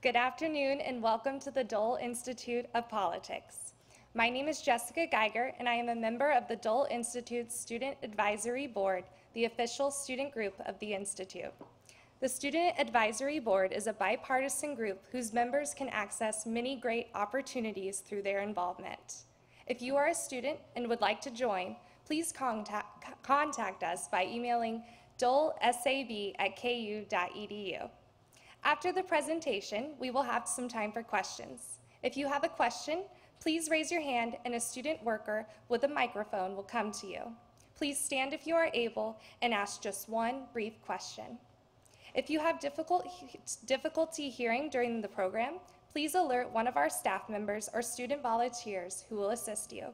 Good afternoon and welcome to the Dole Institute of Politics. My name is Jessica Geiger and I am a member of the Dole Institute's Student Advisory Board, the official student group of the Institute. The Student Advisory Board is a bipartisan group whose members can access many great opportunities through their involvement. If you are a student and would like to join, please contact, contact us by emailing dolesab at ku.edu. After the presentation, we will have some time for questions. If you have a question, please raise your hand and a student worker with a microphone will come to you. Please stand if you are able and ask just one brief question. If you have difficult, difficulty hearing during the program, please alert one of our staff members or student volunteers who will assist you.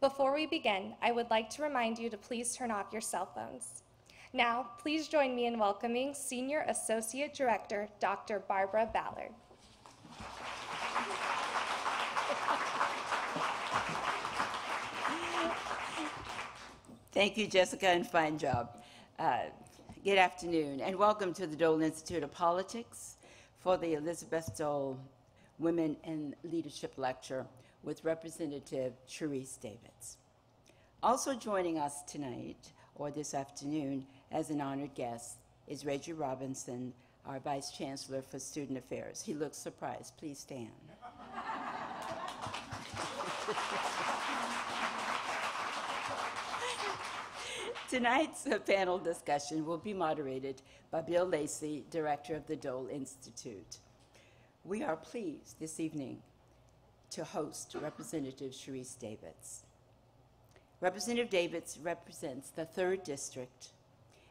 Before we begin, I would like to remind you to please turn off your cell phones. Now, please join me in welcoming Senior Associate Director, Dr. Barbara Ballard. Thank you, Jessica, and fine job. Uh, good afternoon, and welcome to the Dole Institute of Politics for the Elizabeth Dole Women in Leadership Lecture with Representative Sharice Davids. Also joining us tonight, or this afternoon, as an honored guest is Reggie Robinson, our Vice Chancellor for Student Affairs. He looks surprised. Please stand. Tonight's panel discussion will be moderated by Bill Lacy, Director of the Dole Institute. We are pleased this evening to host Representative Sharice Davids. Representative Davids represents the 3rd District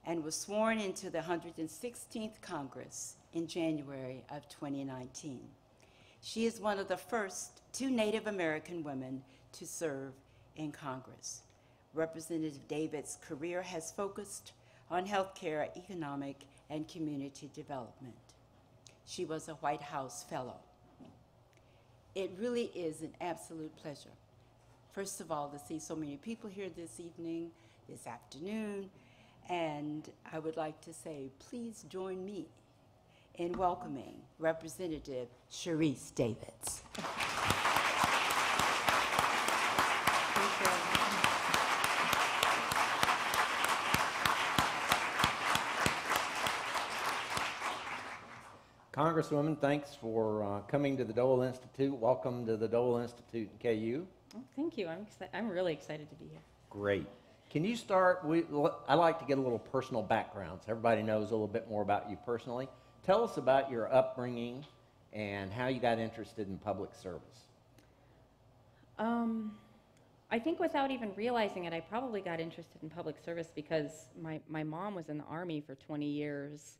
and was sworn into the 116th Congress in January of 2019. She is one of the first two Native American women to serve in Congress. Representative Davids' career has focused on healthcare, economic, and community development. She was a White House Fellow. It really is an absolute pleasure, first of all, to see so many people here this evening, this afternoon, and I would like to say, please join me in welcoming Representative Sharice Davids. Congresswoman, thanks for uh, coming to the Dole Institute. Welcome to the Dole Institute in KU. Oh, thank you. I'm, exci- I'm really excited to be here. Great. Can you start? We, I like to get a little personal background so everybody knows a little bit more about you personally. Tell us about your upbringing and how you got interested in public service. Um, I think without even realizing it, I probably got interested in public service because my, my mom was in the Army for 20 years.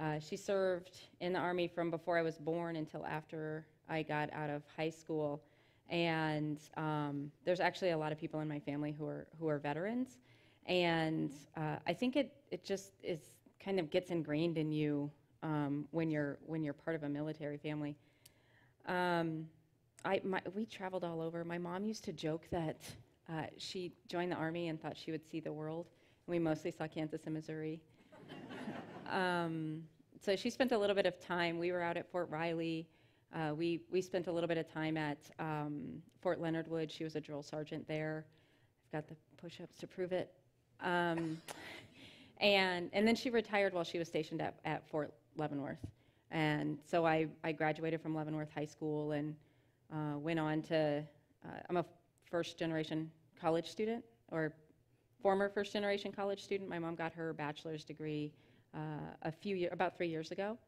Uh, she served in the Army from before I was born until after I got out of high school and um, there's actually a lot of people in my family who are who are veterans, and uh, I think it it just is kind of gets ingrained in you um, when you're when you're part of a military family. Um, I my, we traveled all over. My mom used to joke that uh, she joined the army and thought she would see the world. We mostly saw Kansas and Missouri. Um, so she spent a little bit of time. We were out at Fort Riley. Uh, we, we spent a little bit of time at um, Fort Leonard Wood. She was a drill sergeant there. I've got the push ups to prove it. Um, and, and then she retired while she was stationed at, at Fort Leavenworth. And so I, I graduated from Leavenworth High School and uh, went on to, uh, I'm a first generation college student, or former first generation college student. My mom got her bachelor's degree uh, a few years, about three years ago.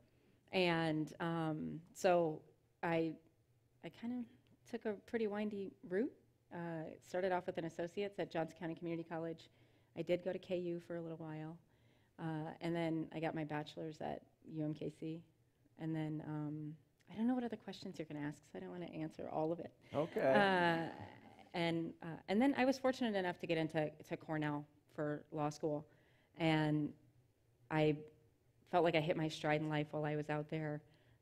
And um, so I, I kind of took a pretty windy route. Uh, started off with an associate's at Johnson County Community College. I did go to KU for a little while. Uh, and then I got my bachelor's at UMKC. And then um, I don't know what other questions you're going to ask, so I don't want to answer all of it. Okay. Uh, and, uh, and then I was fortunate enough to get into to Cornell for law school. And I felt like I hit my stride in life while I was out there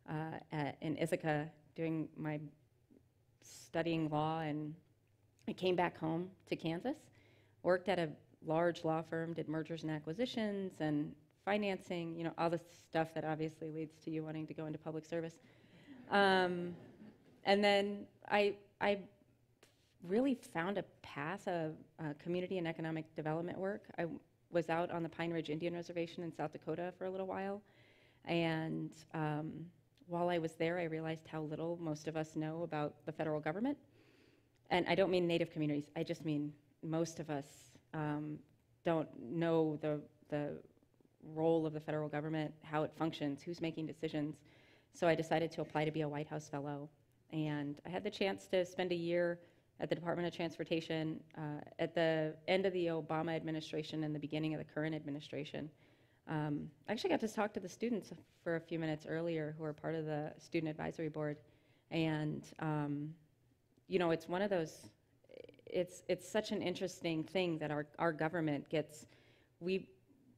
uh, at, in Ithaca doing my studying law, and I came back home to Kansas, worked at a large law firm, did mergers and acquisitions and financing, you know, all the stuff that obviously leads to you wanting to go into public service. Um, and then I, I really found a path of uh, community and economic development work. I was out on the Pine Ridge Indian Reservation in South Dakota for a little while. And um, while I was there, I realized how little most of us know about the federal government. And I don't mean Native communities, I just mean most of us um, don't know the, the role of the federal government, how it functions, who's making decisions. So I decided to apply to be a White House Fellow. And I had the chance to spend a year at the Department of Transportation uh, at the end of the Obama administration and the beginning of the current administration. Um, I actually got to talk to the students for a few minutes earlier who are part of the Student Advisory Board. And, um, you know, it's one of those, it's, it's such an interesting thing that our, our government gets, we,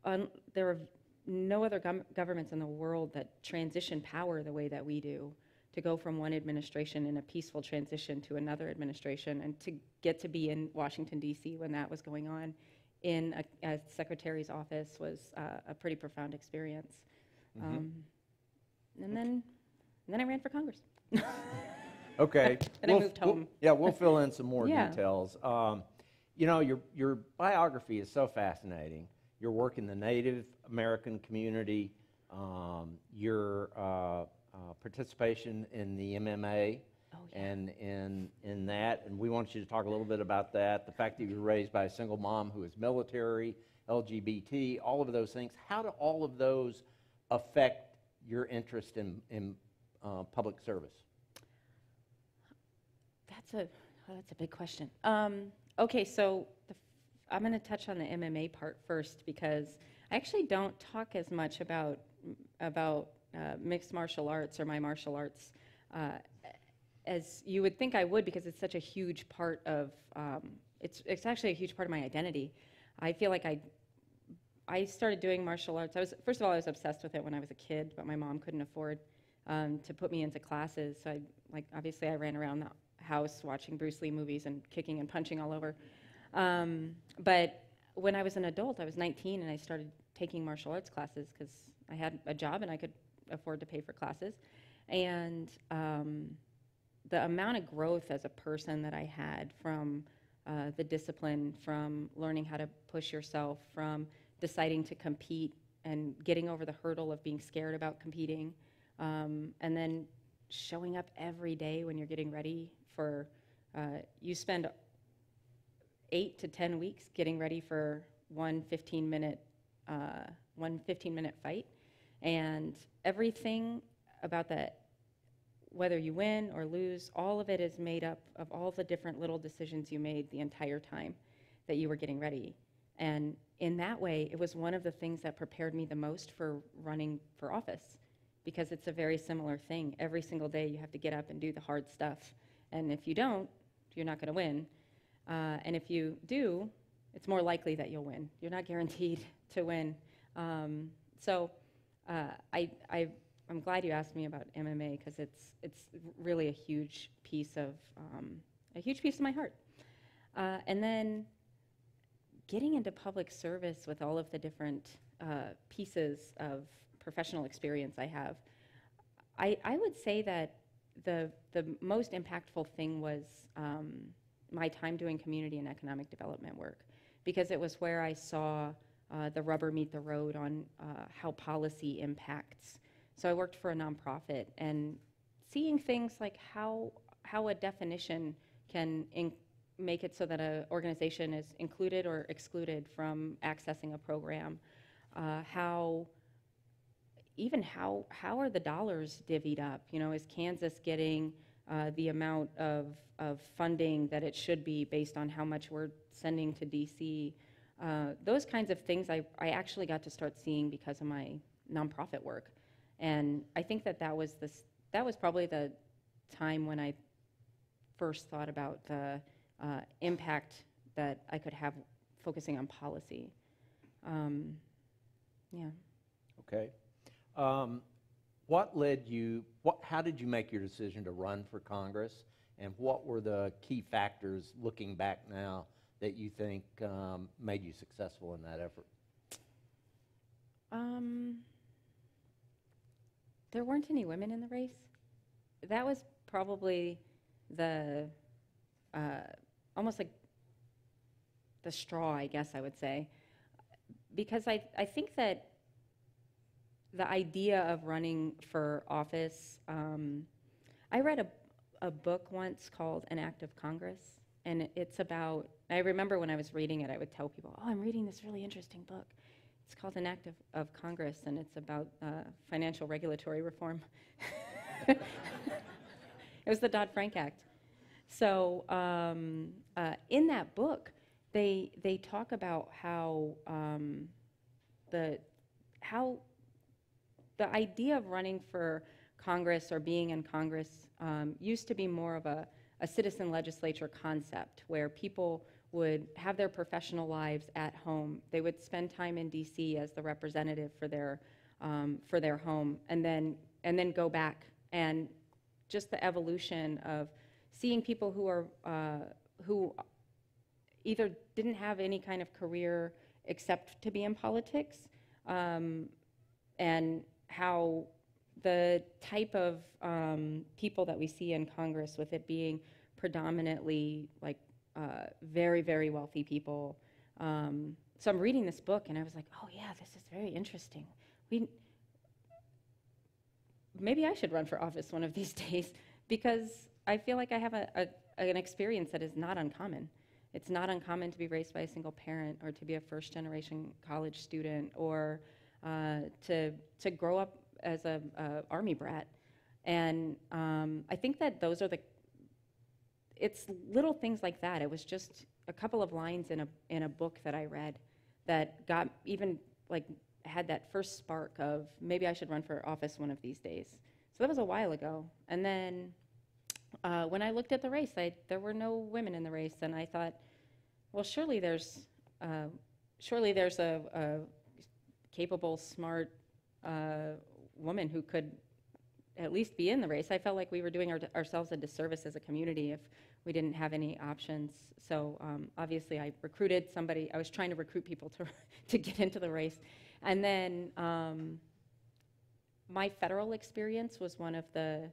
un, there are no other gov- governments in the world that transition power the way that we do to go from one administration in a peaceful transition to another administration and to get to be in Washington, D.C. when that was going on in a, a secretary's office was uh, a pretty profound experience. Um, and then, and then I ran for Congress. Okay. And I we'll- moved we'll- home. Yeah, we'll fill in some more Yeah. details. Um, You know, your, your biography is so fascinating. Your work in the Native American community, um, your uh, uh, participation in the MMA, Oh, yeah. and in, in that, and we want you to talk a little bit about that, the fact that you were raised by a single mom who is military, LGBT, all of those things. How do all of those affect your interest in, in uh, public service? That's a oh, that's a big question. Um, okay, so the, f- I'm going to touch on the MMA part first because I actually don't talk as much about about uh, mixed martial arts or my martial arts uh, as you would think I would because it's such a huge part of um, it's it's actually a huge part of my identity. I feel like I I started doing martial arts. I was first of all I was obsessed with it when I was a kid, but my mom couldn't afford um, to put me into classes. So I like obviously I ran around the house watching Bruce Lee movies and kicking and punching all over. Um, but when I was an adult, I was 19 and I started taking martial arts classes because I had a job and I could afford to pay for classes. And um, the amount of growth as a person that I had from uh, the discipline, from learning how to push yourself, from deciding to compete and getting over the hurdle of being scared about competing, um, and then showing up every day when you're getting ready for, uh, you spend eight to 10 weeks getting ready for one 15 minute, uh, one 15 minute fight. And everything about that whether you win or lose, all of it is made up of all the different little decisions you made the entire time that you were getting ready. And in that way, it was one of the things that prepared me the most for running for office because it's a very similar thing. Every single day, you have to get up and do the hard stuff. And if you don't, you're not going to win. Uh, and if you do, it's more likely that you'll win. You're not guaranteed to win. Um, so uh, I, I I'm glad you asked me about MMA because it's it's really a huge piece of um, a huge piece of my heart. Uh, and then getting into public service with all of the different uh, pieces of professional experience I have, I, I would say that the the most impactful thing was um, my time doing community and economic development work because it was where I saw uh, the rubber meet the road on uh, how policy impacts. So I worked for a nonprofit and seeing things like how how a definition can in, make it so that an organization is included or excluded from accessing a program, uh, how even how how are the dollars divvied up? You know, is Kansas getting uh, the amount of of funding that it should be based on how much we're sending to DC? Uh, those kinds of things I, I actually got to start seeing because of my nonprofit work. And I think that that was this, that was probably the time when I first thought about the uh, impact that I could have focusing on policy. Um, yeah. Okay. Um, What led you, what, how did you make your decision to run for Congress? And what were the key factors, looking back now, that you think um, made you successful in that effort? Um, there weren't any women in the race. that was probably the, uh, almost like the straw, I guess I would say. Because I, I think that the idea of running for office, um, I read a, a book once called An Act of Congress, and it's about, I remember when I was reading it, I would tell people, oh, I'm reading this really interesting book. It's called An Act of, of Congress, and it's about uh, financial regulatory reform. it was the Dodd Frank Act. So um, uh, in that book, they they talk about how um, the how the idea of running for Congress or being in Congress um, used to be more of a, a citizen legislature concept where people would have their professional lives at home. They would spend time in D.C. as the representative for their um, for their home, and then and then go back and just the evolution of seeing people who are uh, who either didn't have any kind of career except to be in politics, um, and how the type of um, people that we see in Congress, with it being predominantly like uh, very, very wealthy people. Um, so I'm reading this book, and I was like, oh yeah, this is very interesting. We maybe I should run for office one of these days because I feel like I have a, a, an experience that is not uncommon. It's not uncommon to be raised by a single parent or to be a first generation college student or uh, to, to grow up as a, a army brat. And um, I think that those are the, it's little things like that. It was just a couple of lines in a, in a book that I read that got even like had that first spark of maybe I should run for office one of these days. So that was a while ago. And then uh, when I looked at the race, I, there were no women in the race, and I thought, well, surely there's, uh, surely there's a, a capable, smart uh, woman who could at least be in the race. I felt like we were doing our, ourselves a disservice as a community if we didn't have any options. So um, obviously, I recruited somebody. I was trying to recruit people to to get into the race, and then um, my federal experience was one of the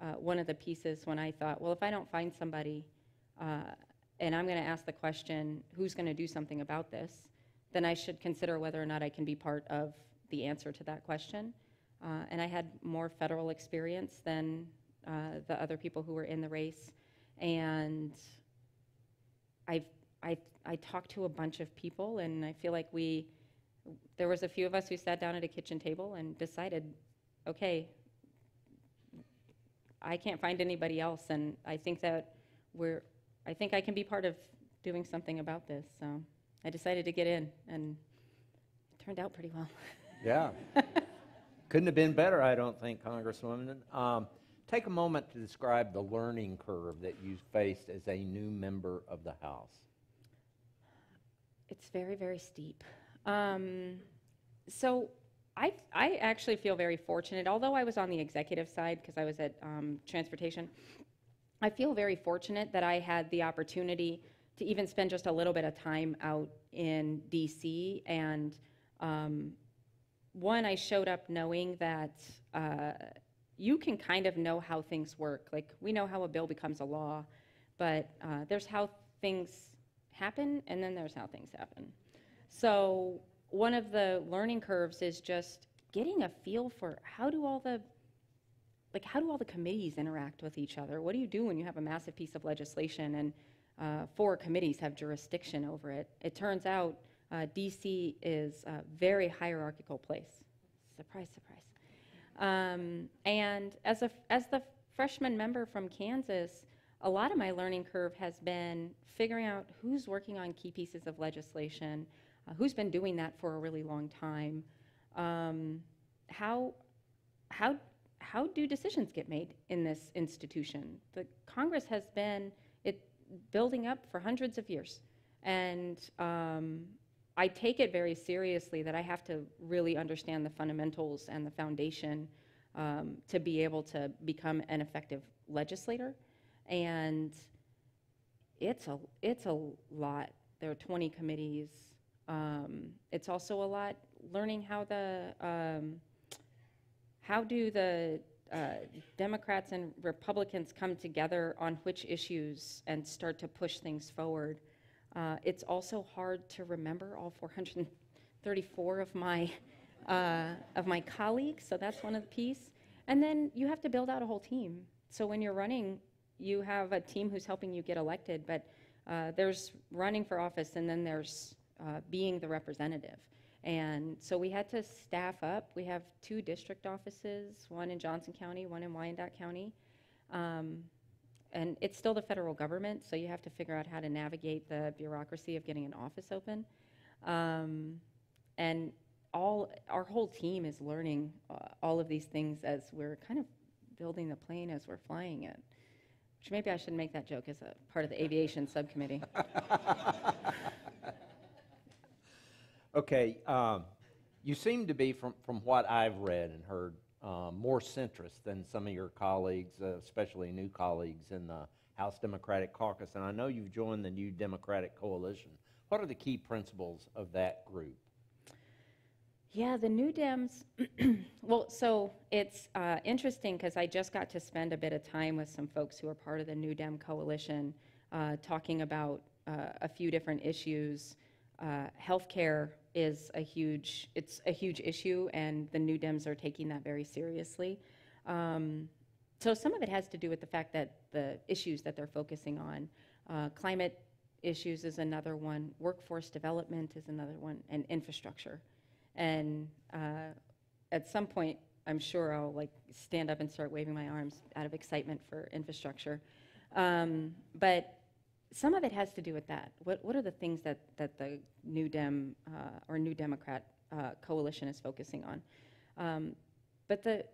uh, one of the pieces when I thought, well, if I don't find somebody, uh, and I'm going to ask the question, who's going to do something about this, then I should consider whether or not I can be part of the answer to that question. Uh, and I had more federal experience than uh, the other people who were in the race. And I've, I, I talked to a bunch of people, and I feel like we, there was a few of us who sat down at a kitchen table and decided, okay, I can't find anybody else, and I think that we're, I think I can be part of doing something about this. So I decided to get in, and it turned out pretty well. Yeah. Couldn't have been better, I don't think, Congresswoman. Um, take a moment to describe the learning curve that you faced as a new member of the House. It's very, very steep. Um, so I, I actually feel very fortunate, although I was on the executive side because I was at um, transportation. I feel very fortunate that I had the opportunity to even spend just a little bit of time out in DC. And um, one, I showed up knowing that uh, you can kind of know how things work. Like, we know how a bill becomes a law, but uh, there's how things happen, and then there's how things happen. So one of the learning curves is just getting a feel for how do all the like how do all the committees interact with each other what do you do when you have a massive piece of legislation and uh, four committees have jurisdiction over it it turns out uh, dc is a very hierarchical place surprise surprise um, and as a as the freshman member from kansas a lot of my learning curve has been figuring out who's working on key pieces of legislation uh, who's been doing that for a really long time? Um, how, how, how do decisions get made in this institution? The Congress has been it building up for hundreds of years, and um, I take it very seriously that I have to really understand the fundamentals and the foundation um, to be able to become an effective legislator. And it's a it's a lot. There are 20 committees. Um, it's also a lot learning how the um, how do the uh, Democrats and Republicans come together on which issues and start to push things forward. Uh, It's also hard to remember all 434 of my, uh, of my colleagues, so that's one of the piece. And then you have to build out a whole team. So when you're running, you have a team who's helping you get elected, but uh, there's running for office and then there's uh, being the representative. And so we had to staff up. We have two district offices, one in Johnson County, one in Wyandotte County. Um, and it's still the federal government, so you have to figure out how to navigate the bureaucracy of getting an office open. Um, and all our whole team is learning uh, all of these things as we're kind of building the plane as we're flying it. Which maybe I should make that joke as a part of the aviation subcommittee. Okay, um, you seem to be, from, from what I've read and heard, um, more centrist than some of your colleagues, uh, especially new colleagues in the House Democratic Caucus. And I know you've joined the New Democratic Coalition. What are the key principles of that group? Yeah, the New Dems, well, so it's uh, interesting because I just got to spend a bit of time with some folks who are part of the New Dem coalition, uh, talking about uh, a few different issues. Uh, Healthcare is a huge, it's a huge issue, and the New Dems are taking that very seriously. Um, so some of it has to do with the fact that the issues that they're focusing on, uh, climate issues is another one, workforce development is another one, and infrastructure. And uh, at some point, I'm sure I'll like stand up and start waving my arms out of excitement for infrastructure. Um, but some of it has to do with that. What, what are the things that, that the New Dem uh, or New Democrat uh, coalition is focusing on? Um, but the,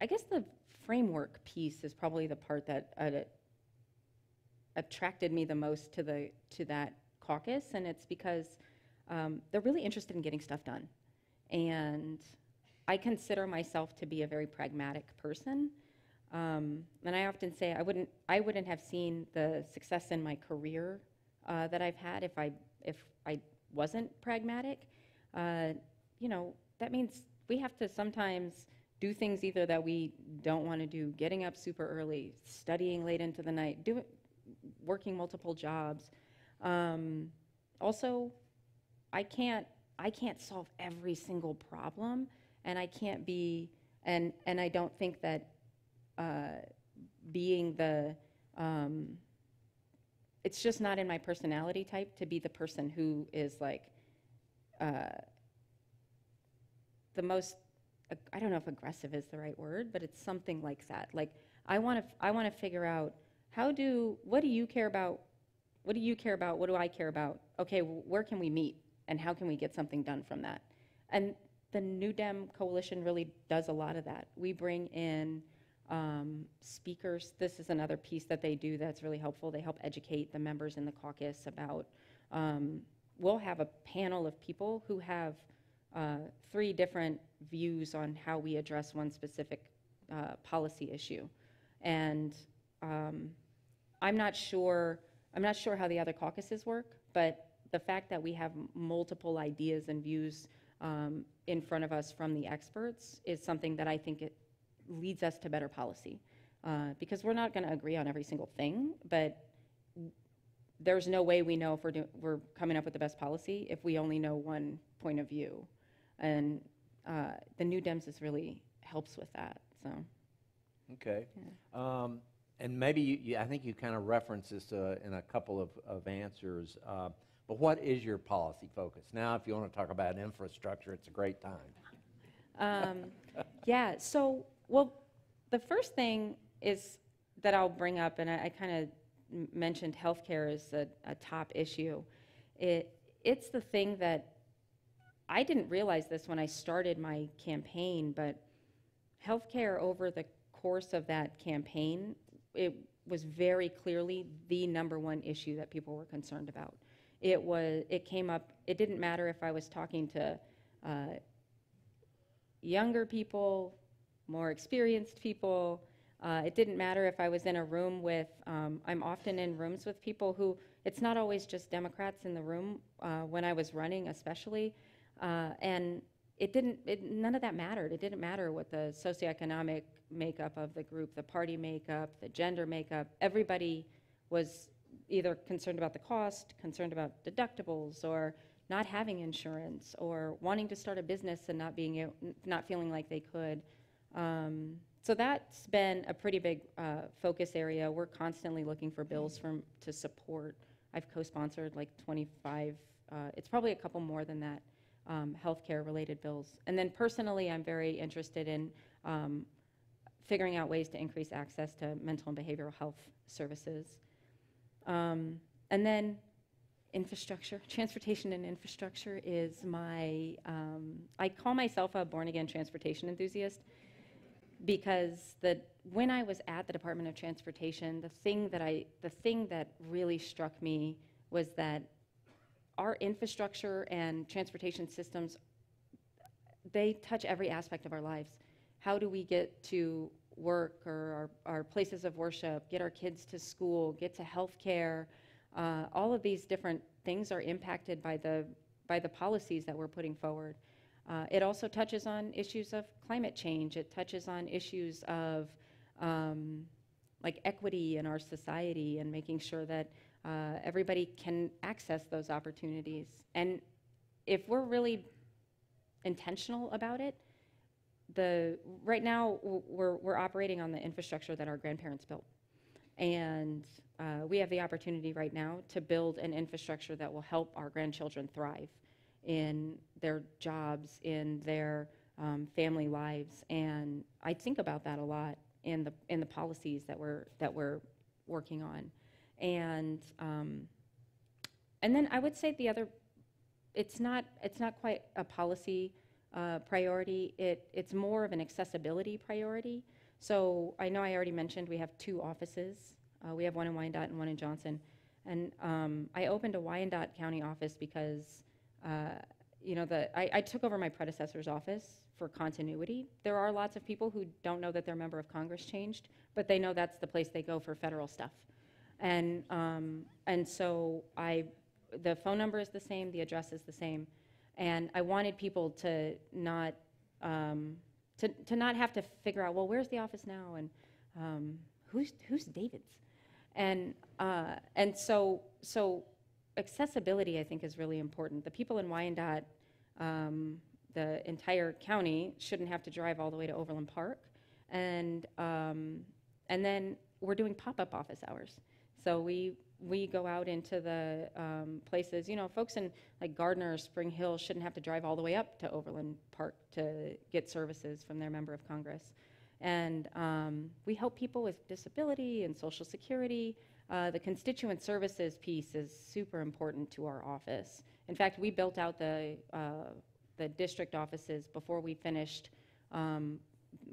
I guess the framework piece is probably the part that uh, attracted me the most to the to that caucus, and it's because um, they're really interested in getting stuff done. And I consider myself to be a very pragmatic person. Um, and I often say I wouldn't, I wouldn't have seen the success in my career uh, that I've had if I, if I wasn't pragmatic. Uh, you know, that means we have to sometimes do things either that we don't want to do, getting up super early, studying late into the night, do, working multiple jobs. Um, also, I can't I can't solve every single problem, and I can't be and and I don't think that uh, being the um, it's just not in my personality type to be the person who is like uh, the most I don't know if aggressive is the right word, but it's something like that. Like I want to I want to figure out how do what do you care about? What do you care about? What do I care about? Okay, where can we meet? and how can we get something done from that? And the New Dem Coalition really does a lot of that. We bring in um, speakers. This is another piece that they do that's really helpful. They help educate the members in the caucus about. Um, we'll have a panel of people who have uh, three different views on how we address one specific uh, policy issue, and um, I'm not sure. I'm not sure how the other caucuses work, but the fact that we have multiple ideas and views um, in front of us from the experts is something that I think it leads us to better policy. Uh, because we're not going to agree on every single thing, but there's no way we know if we're, do- we're coming up with the best policy if we only know one point of view. And uh, the New Dems is really helps with that. So. Okay. Um, and maybe you, you, I think you kind of referenced this uh, in a couple of, of answers. Uh, but what is your policy focus? Now, if you want to talk about infrastructure, it's a great time. Um, yeah, so, well, the first thing is that I'll bring up, and I, I kind of mentioned healthcare as a, a top issue. It, it's the thing that I didn't realize this when I started my campaign, but healthcare over the course of that campaign, it was very clearly the number one issue that people were concerned about. It was, it came up, it didn't matter if I was talking to uh, younger people, more experienced people. Uh, it didn't matter if I was in a room with, um, I'm often in rooms with people who, it's not always just Democrats in the room uh, when I was running, especially. Uh, and it didn't, it, none of that mattered. It didn't matter what the socioeconomic makeup of the group, the party makeup, the gender makeup. Everybody was either concerned about the cost, concerned about deductibles, or not having insurance, or wanting to start a business and not being, not feeling like they could. Um, so that's been a pretty big uh, focus area. We're constantly looking for bills from to support. I've co-sponsored like 25. Uh, it's probably a couple more than that. Um, healthcare related bills. And then personally, I'm very interested in um, figuring out ways to increase access to mental and behavioral health services. Um, and then infrastructure, transportation and infrastructure is my, um, I call myself a born again transportation enthusiast because the, when I was at the Department of Transportation, the thing that I, the thing that really struck me was that our infrastructure and transportation systems, they touch every aspect of our lives. How do we get to work or our, our places of worship, get our kids to school, get to healthcare? Uh, all of these different things are impacted by the, by the policies that we're putting forward. Uh, it also touches on issues of climate change. It touches on issues of um, like equity in our society and making sure that uh, everybody can access those opportunities. And if we're really intentional about it, the right now we're we're operating on the infrastructure that our grandparents built, and uh, we have the opportunity right now to build an infrastructure that will help our grandchildren thrive in their jobs, in their um, family lives, and I think about that a lot in the in the policies that we're that we're working on, and um, and then I would say the other, it's not it's not quite a policy uh, priority. It it's more of an accessibility priority. So I know I already mentioned we have two offices. Uh, we have one in Wyandotte and one in Johnson, and um, I opened a Wyandotte County office because uh, you know, the, I, I took over my predecessor's office for continuity. There are lots of people who don't know that their member of Congress changed, but they know that's the place they go for federal stuff. And, um, and so I, the phone number is the same, the address is the same. And I wanted people to not, um, to, to not have to figure out, well, where's the office now? And um, who's, who's Davids? And, uh, and so, so accessibility, I think, is really important. The people in Wyandotte, um, the entire county, shouldn't have to drive all the way to Overland Park. And, um, and then we're doing pop-up office hours. So we, we go out into the um, places, you know, folks in like Gardner or Spring Hill shouldn't have to drive all the way up to Overland Park to get services from their member of Congress. And um, we help people with disability and social security. Uh, the constituent services piece is super important to our office. In fact, we built out the, uh, the district offices before we finished, um,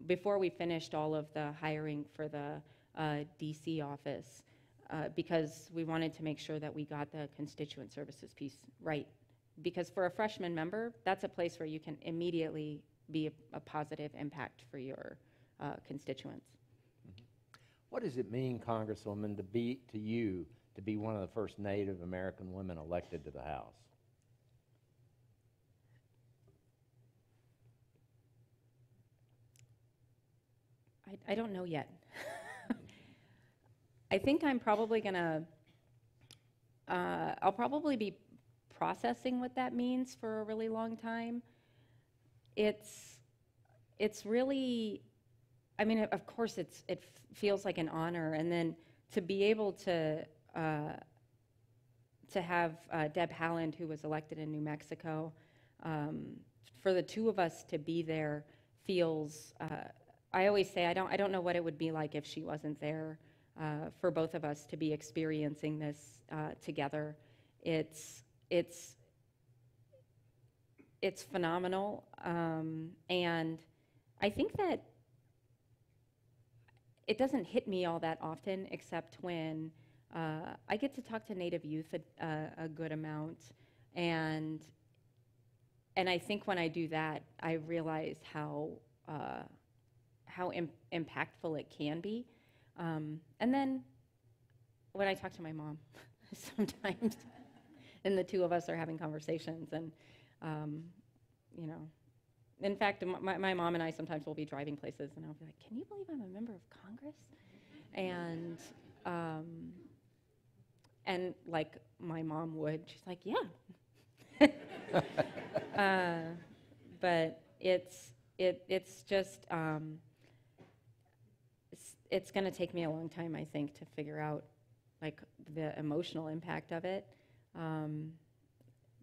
before we finished all of the hiring for the uh, DC office, uh, because we wanted to make sure that we got the constituent services piece right. Because for a freshman member, that's a place where you can immediately be a, a positive impact for your uh, constituents. What does it mean, Congresswoman, to be, to you, to be one of the first Native American women elected to the House? I, I don't know yet. I think I'm probably gonna, uh, I'll probably be processing what that means for a really long time. It's, it's really, I mean, of course, it's, it feels like an honor, and then to be able to, uh, to have uh, Deb Haaland, who was elected in New Mexico, um, for the two of us to be there feels. Uh, I always say I don't. I don't know what it would be like if she wasn't there. Uh, for both of us to be experiencing this uh, together, it's it's it's phenomenal, um, and I think that it doesn't hit me all that often, except when uh, I get to talk to Native youth a, a, good amount, and and I think when I do that, I realize how uh, how Im- impactful it can be. Um, and then when I talk to my mom, sometimes, and the two of us are having conversations, and um, you know, in fact, my, my mom and I sometimes will be driving places, and I'll be like, "Can you believe I'm a member of Congress?" And um, and like my mom would, she's like, "Yeah." uh, but it's it it's just um, it's, it's going to take me a long time, I think, to figure out like the emotional impact of it. Um,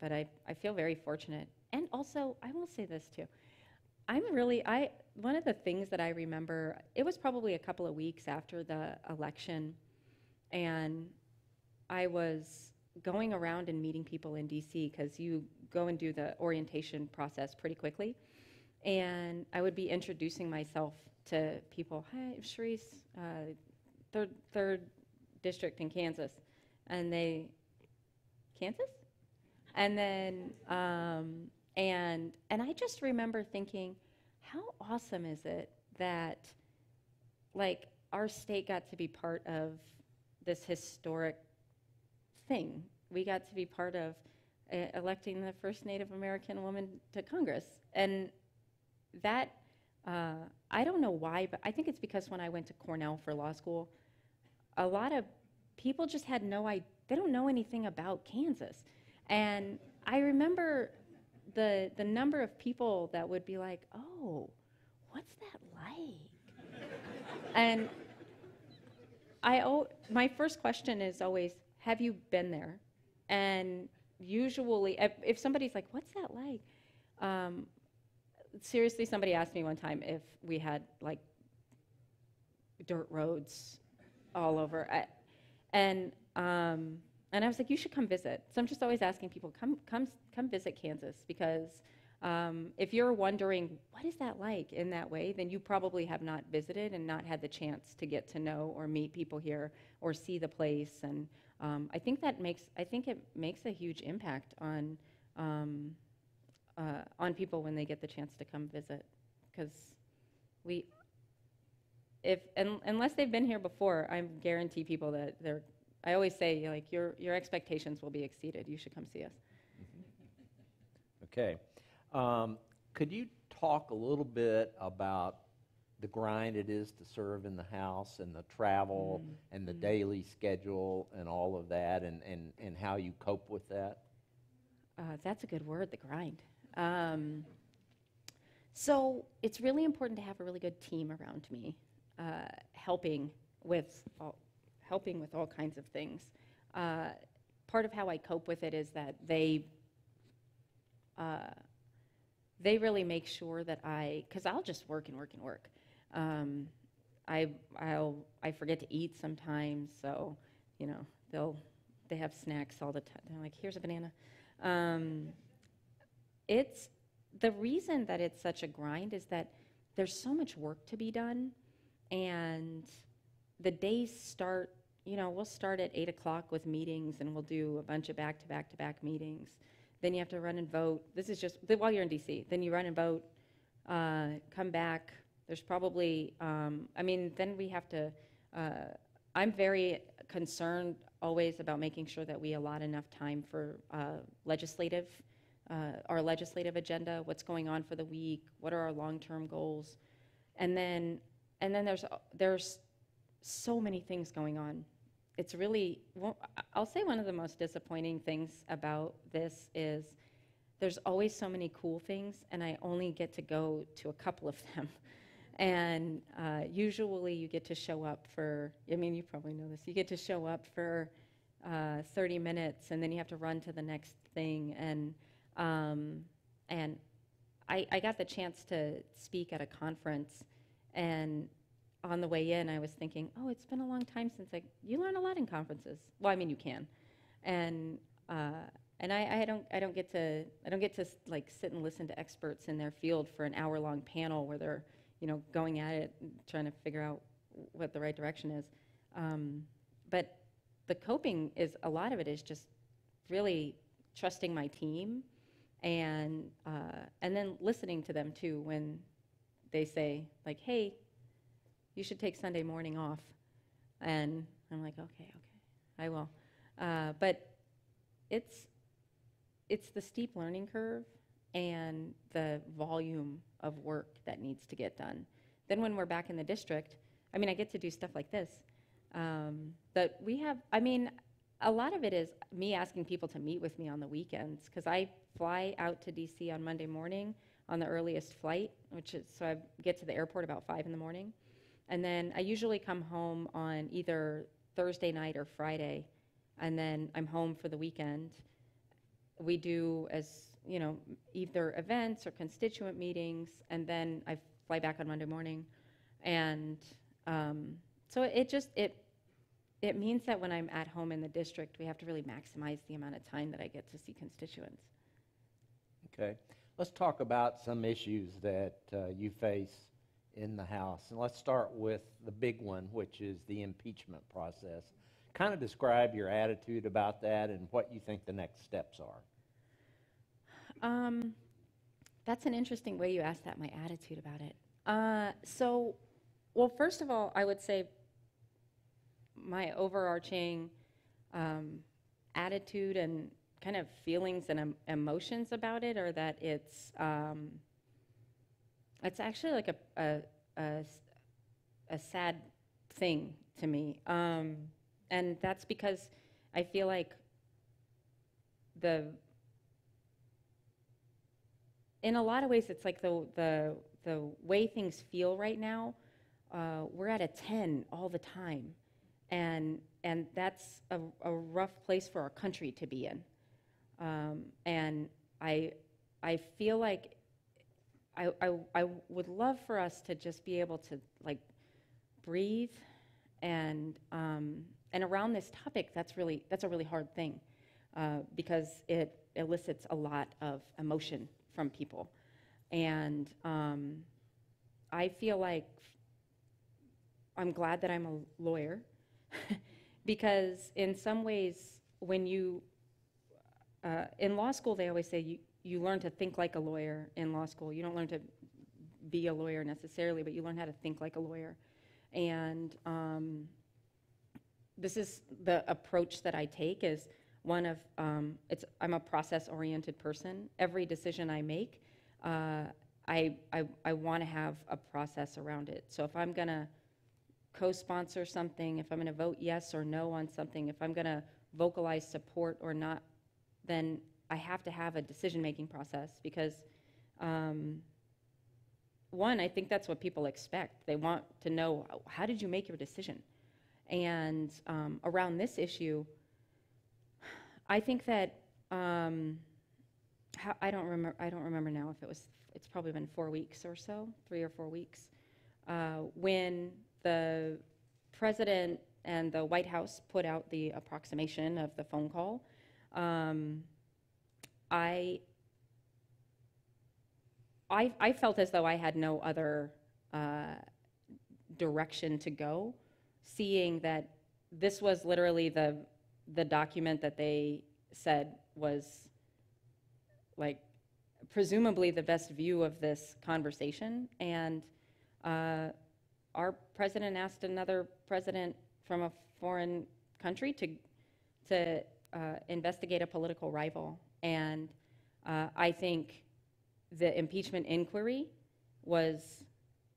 but I, I feel very fortunate. And also, I will say this too. I'm really, I, one of the things that I remember, it was probably a couple of weeks after the election, and I was going around and meeting people in DC because you go and do the orientation process pretty quickly. And I would be introducing myself to people. Hi, I'm Sharice, uh, third, third district in Kansas. And they, Kansas? And then, um, and, and I just remember thinking, how awesome is it that, like, our state got to be part of this historic thing? We got to be part of uh, electing the first Native American woman to Congress. And that, uh, I don't know why, but I think it's because when I went to Cornell for law school, a lot of people just had no idea, they don't know anything about Kansas. And I remember the, the number of people that would be like, oh, what's that like? and I, o- my first question is always, have you been there? And usually, if, if somebody's like, what's that like? Um, seriously, somebody asked me one time if we had like dirt roads all over. I, and um, and I was like, you should come visit. So I'm just always asking people, come come come visit Kansas because um, if you're wondering what is that like in that way, then you probably have not visited and not had the chance to get to know or meet people here or see the place. And um, I think that makes I think it makes a huge impact on um, uh, on people when they get the chance to come visit because we if un, unless they've been here before, I guarantee people that they're. I always say like your your expectations will be exceeded. You should come see us. Okay. Um, Could you talk a little bit about the grind it is to serve in the House and the travel and the daily schedule and all of that and, and, and how you cope with that? Uh, that's a good word, the grind. Um, so it's really important to have a really good team around me, uh, helping with all, helping with all kinds of things. Uh, part of how I cope with it is that they uh, they really make sure that I, because I'll just work and work and work. Um, I I'll I forget to eat sometimes, so you know they'll they have snacks all the time. They're like, here's a banana. Um, it's the reason that it's such a grind is that there's so much work to be done, and the days start. You know, we'll start at eight o'clock with meetings, and we'll do a bunch of back-to-back-to-back meetings. Then you have to run and vote. This is just while you're in DC. Then you run and vote, uh, come back. There's probably, um, I mean, then we have to. Uh, I'm very concerned always about making sure that we allot enough time for uh, legislative, uh, our legislative agenda, what's going on for the week, what are our long-term goals, and then, and then there's there's so many things going on. It's really, well, I'll say one of the most disappointing things about this is there's always so many cool things, and I only get to go to a couple of them. And uh, usually you get to show up for, I mean, you probably know this, you get to show up for uh, 30 minutes, and then you have to run to the next thing. And, um, and I, I got the chance to speak at a conference, and on the way in, I was thinking, oh, it's been a long time since I, you learn a lot in conferences. Well, I mean, you can. And, uh, and I, I don't, I don't get to, I don't get to like sit and listen to experts in their field for an hour-long panel where they're, you know, going at it, trying to figure out what the right direction is. Um, but the coping is, a lot of it is just really trusting my team and, uh, and then listening to them too when they say like, hey, you should take Sunday morning off. And I'm like, okay, okay, I will. Uh, but it's, it's the steep learning curve. and the volume of work that needs to get done. Then when we're back in the district, I mean, I get to do stuff like this. Um, but we have, I mean, a lot of it is me asking people to meet with me on the weekends because I fly out to DC on Monday morning on the earliest flight, which is so I get to the airport about five in the morning, and then I usually come home on either Thursday night or Friday, and then I'm home for the weekend. We do as you know either events or constituent meetings, and then I fly back on Monday morning, and um, so it just it it means that when I'm at home in the district, we have to really maximize the amount of time that I get to see constituents. Okay, let's talk about some issues that uh, you face in the House. And let's start with the big one, which is the impeachment process. Kind of describe your attitude about that and what you think the next steps are. Um, that's an interesting way you asked that, my attitude about it. Uh, so, well, first of all, I would say my overarching um, attitude and kind of feelings and em- emotions about it are that it's um, it's actually like a a a sad thing to me, um, and that's because I feel like the in a lot of ways it's like the the the way things feel right now. Uh, we're at a 10 all the time and and that's a, a rough place for our country to be in. Um, and I I feel like I, I I would love for us to just be able to like breathe and um, and around this topic that's really that's a really hard thing uh, because it elicits a lot of emotion from people. And um, I feel like I'm glad that I'm a lawyer because in some ways when you uh, in law school they always say you, you learn to think like a lawyer in law school. You don't learn to be a lawyer necessarily but you learn how to think like a lawyer. And um, this is the approach that i take is one of um, it's i'm a process oriented person. Every decision i make uh, i, I, I want to have a process around it. So if i'm going to co-sponsor something, if I'm going to vote yes or no on something, if I'm going to vocalize support or not, then I have to have a decision-making process because, um, one, I think that's what people expect. They want to know how did you make your decision, and um, around this issue, I think that um, how, I don't remember. I don't remember now if it was. It's probably been four weeks or so, three or four weeks, uh, when the president and the White House put out the approximation of the phone call. Um, I, I, I felt as though I had no other uh, direction to go, seeing that this was literally the, the document that they said was like presumably the best view of this conversation. And uh, our president asked another president from a foreign country to, to uh, investigate a political rival. And uh, I think the impeachment inquiry was,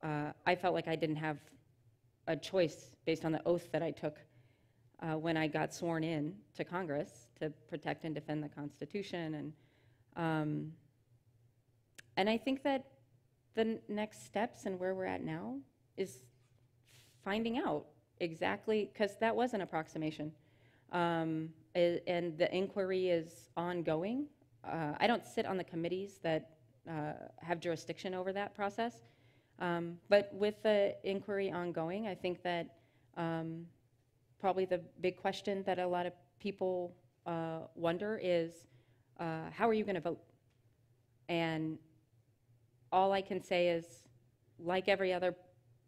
uh, I felt like I didn't have a choice based on the oath that I took uh, when I got sworn in to Congress to protect and defend the Constitution. And, um, and I think that the next steps and where we're at now is finding out exactly, because that was an approximation. Um, and the inquiry is ongoing. Uh, I don't sit on the committees that uh, have jurisdiction over that process. Um, but with the inquiry ongoing, I think that um, probably the big question that a lot of people uh, wonder is uh, how are you going to vote? And all I can say is, like every other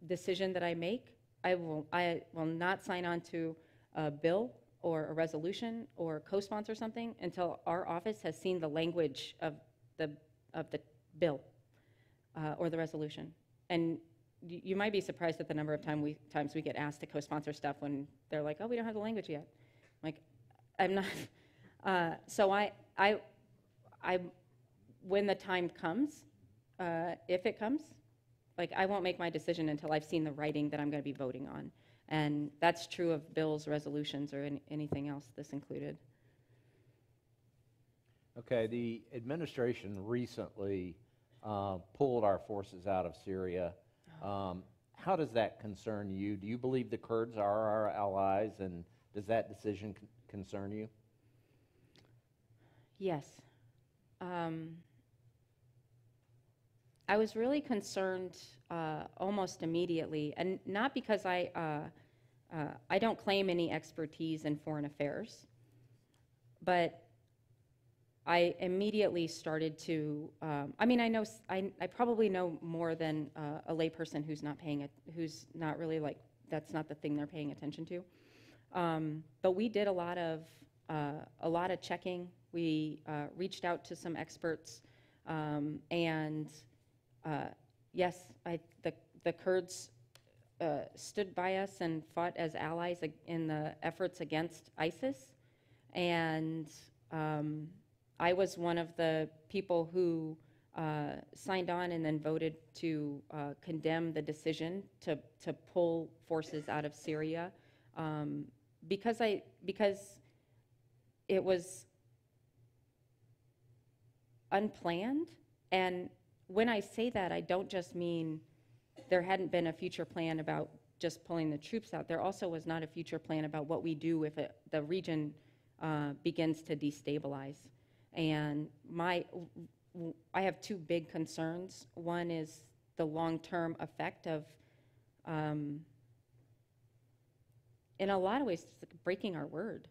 decision that I make, I will, I will not sign on to a bill or a resolution or co-sponsor something until our office has seen the language of the, of the bill uh, or the resolution. And you might be surprised at the number of time we, times we get asked to co-sponsor stuff when they're like, oh, we don't have the language yet. I'm like, I'm not, uh, so I, I, I when the time comes, uh, if it comes, like, I won't make my decision until I've seen the writing that I'm going to be voting on. And that's true of bills, resolutions, or any- anything else, this included. Okay, the administration recently uh, pulled our forces out of Syria. Um, How does that concern you? Do you believe the Kurds are our allies, and does that decision con- concern you? Yes. Um, I was really concerned uh, almost immediately, and not because I, uh, uh, I don't claim any expertise in foreign affairs, but I immediately started to. Um, I mean, I know I, I probably know more than uh, a layperson who's not paying it, who's not really like that's not the thing they're paying attention to. Um, but we did a lot of uh, a lot of checking. We uh, reached out to some experts, um, and uh, yes, I, the the Kurds uh, stood by us and fought as allies ag- in the efforts against ISIS, and um, I was one of the people who uh, signed on and then voted to uh, condemn the decision to to pull forces out of Syria um, because I because it was unplanned and when I say that I don't just mean there hadn't been a future plan about just pulling the troops out. There also was not a future plan about what we do if it, the region uh, begins to destabilize. And my I have two big concerns. One is the long-term effect of um, in a lot of ways, breaking our word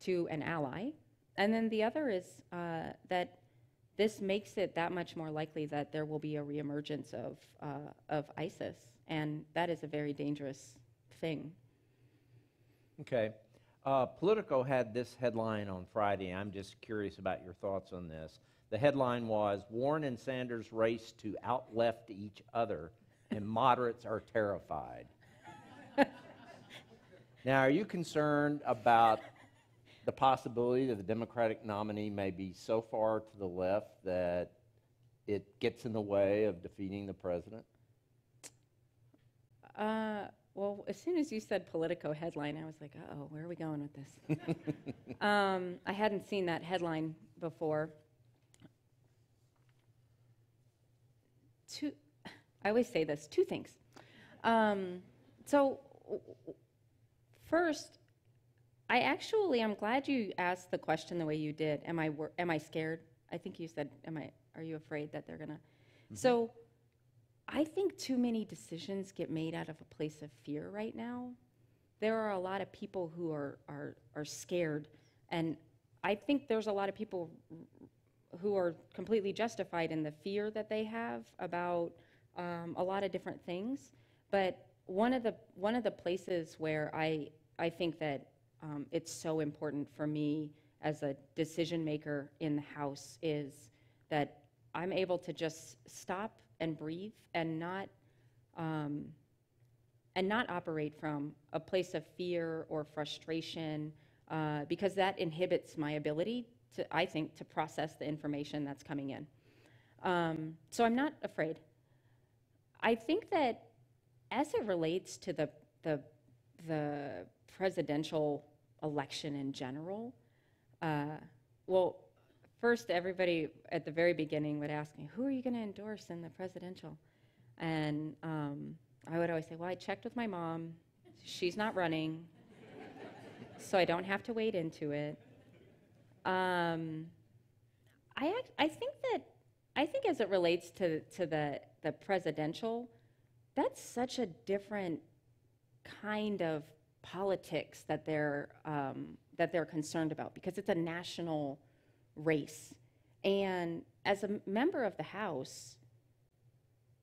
to an ally. And then the other is uh, that this makes it that much more likely that there will be a reemergence of, uh, of ISIS. And that is a very dangerous thing. Okay. Uh, Politico had this headline on Friday. I'm just curious about your thoughts on this. The headline was Warren and Sanders race to outleft each other, and moderates are terrified. now, are you concerned about the possibility that the Democratic nominee may be so far to the left that it gets in the way of defeating the president? Uh, well, as soon as you said Politico headline, I was like, oh, where are we going with this? um, I hadn't seen that headline before. Two, I always say this two things. Um, so, first, I actually I'm glad you asked the question the way you did. Am I wor- am I scared? I think you said, "Am I? Are you afraid that they're gonna?" So, I think too many decisions get made out of a place of fear right now. There are a lot of people who are are are scared, and I think there's a lot of people who are completely justified in the fear that they have about um, a lot of different things. But one of the one of the places where I I think that um, it's so important for me as a decision maker in the House is that I'm able to just stop and breathe and not um, and not operate from a place of fear or frustration uh, because that inhibits my ability to, I think, to process the information that's coming in. Um, so I'm not afraid. I think that as it relates to the, the, the presidential election in general, uh, well, first, everybody at the very beginning would ask me, who are you going to endorse in the presidential? And um, I would always say, well, I checked with my mom. She's not running, so I don't have to wade into it. Um, I, act, I think that, I think as it relates to, to the, the presidential, that's such a different kind of politics that they're, um, that they're concerned about because it's a national race. And as a member of the House,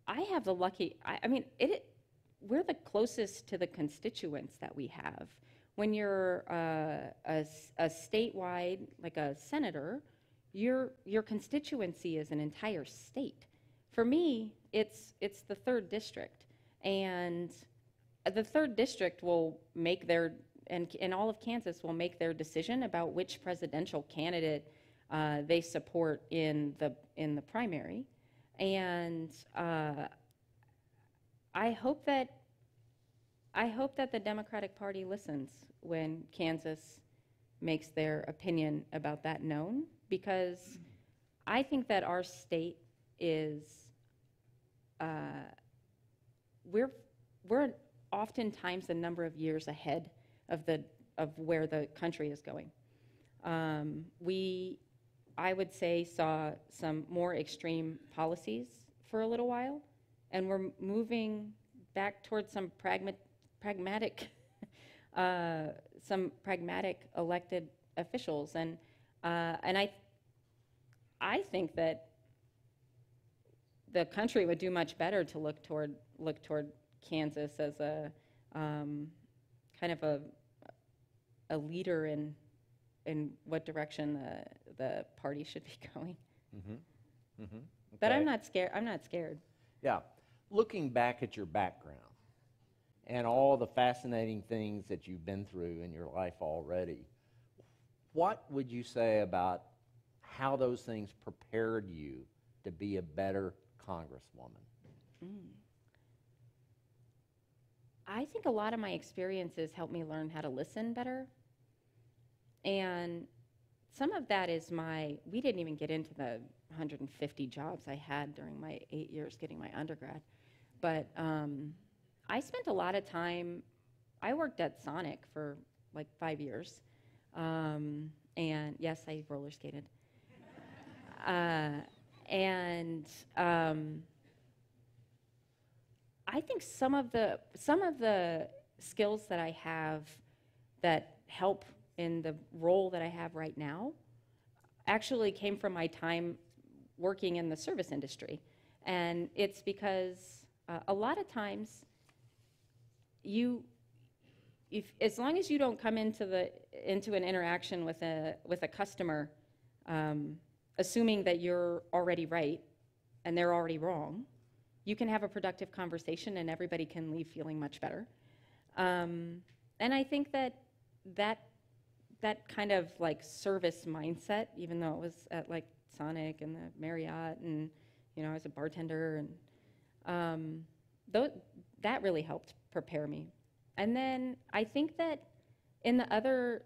I have the lucky, I, I mean, it, we're the closest to the constituents that we have. When you're uh, a, a statewide, like a senator, your, your constituency is an entire state. For me, it's, it's the third district. And the third district will make their, and, and all of Kansas will make their decision about which presidential candidate uh, they support in the in the primary, and uh, I hope that I hope that the Democratic Party listens when Kansas makes their opinion about that known, because I think that our state is uh, we're we're oftentimes a number of years ahead of the of where the country is going. Um, we, I would say, saw some more extreme policies for a little while, and we're moving back towards some pragma- pragmatic, uh, some pragmatic elected officials, and uh, and I, I think that the country would do much better to look toward look toward Kansas as a um, kind of a a leader in in what direction the the party should be going. Mm-hmm. Mm-hmm. But I'm not scared. I'm not scared. Yeah. Looking back at your background and all the fascinating things that you've been through in your life already, what would you say about how those things prepared you to be a better congresswoman? Mm. I think a lot of my experiences helped me learn how to listen better. And some of that is my, we didn't even get into the 150 jobs I had during my eight years getting my undergrad. But um, I spent a lot of time, I worked at Sonic for like five years. Um, and yes, I roller skated. uh, and um, I think some of the some of the skills that I have that help in the role that I have right now actually came from my time working in the service industry, and it's because uh, a lot of times you if as long as you don't come into the into an interaction with a with a customer um, assuming that you're already right and they're already wrong you can have a productive conversation and everybody can leave feeling much better. Um, and I think that that that kind of like service mindset, even though it was at like Sonic and the Marriott, and you know, I was a bartender, and um, tho- that really helped prepare me. And then I think that in the other,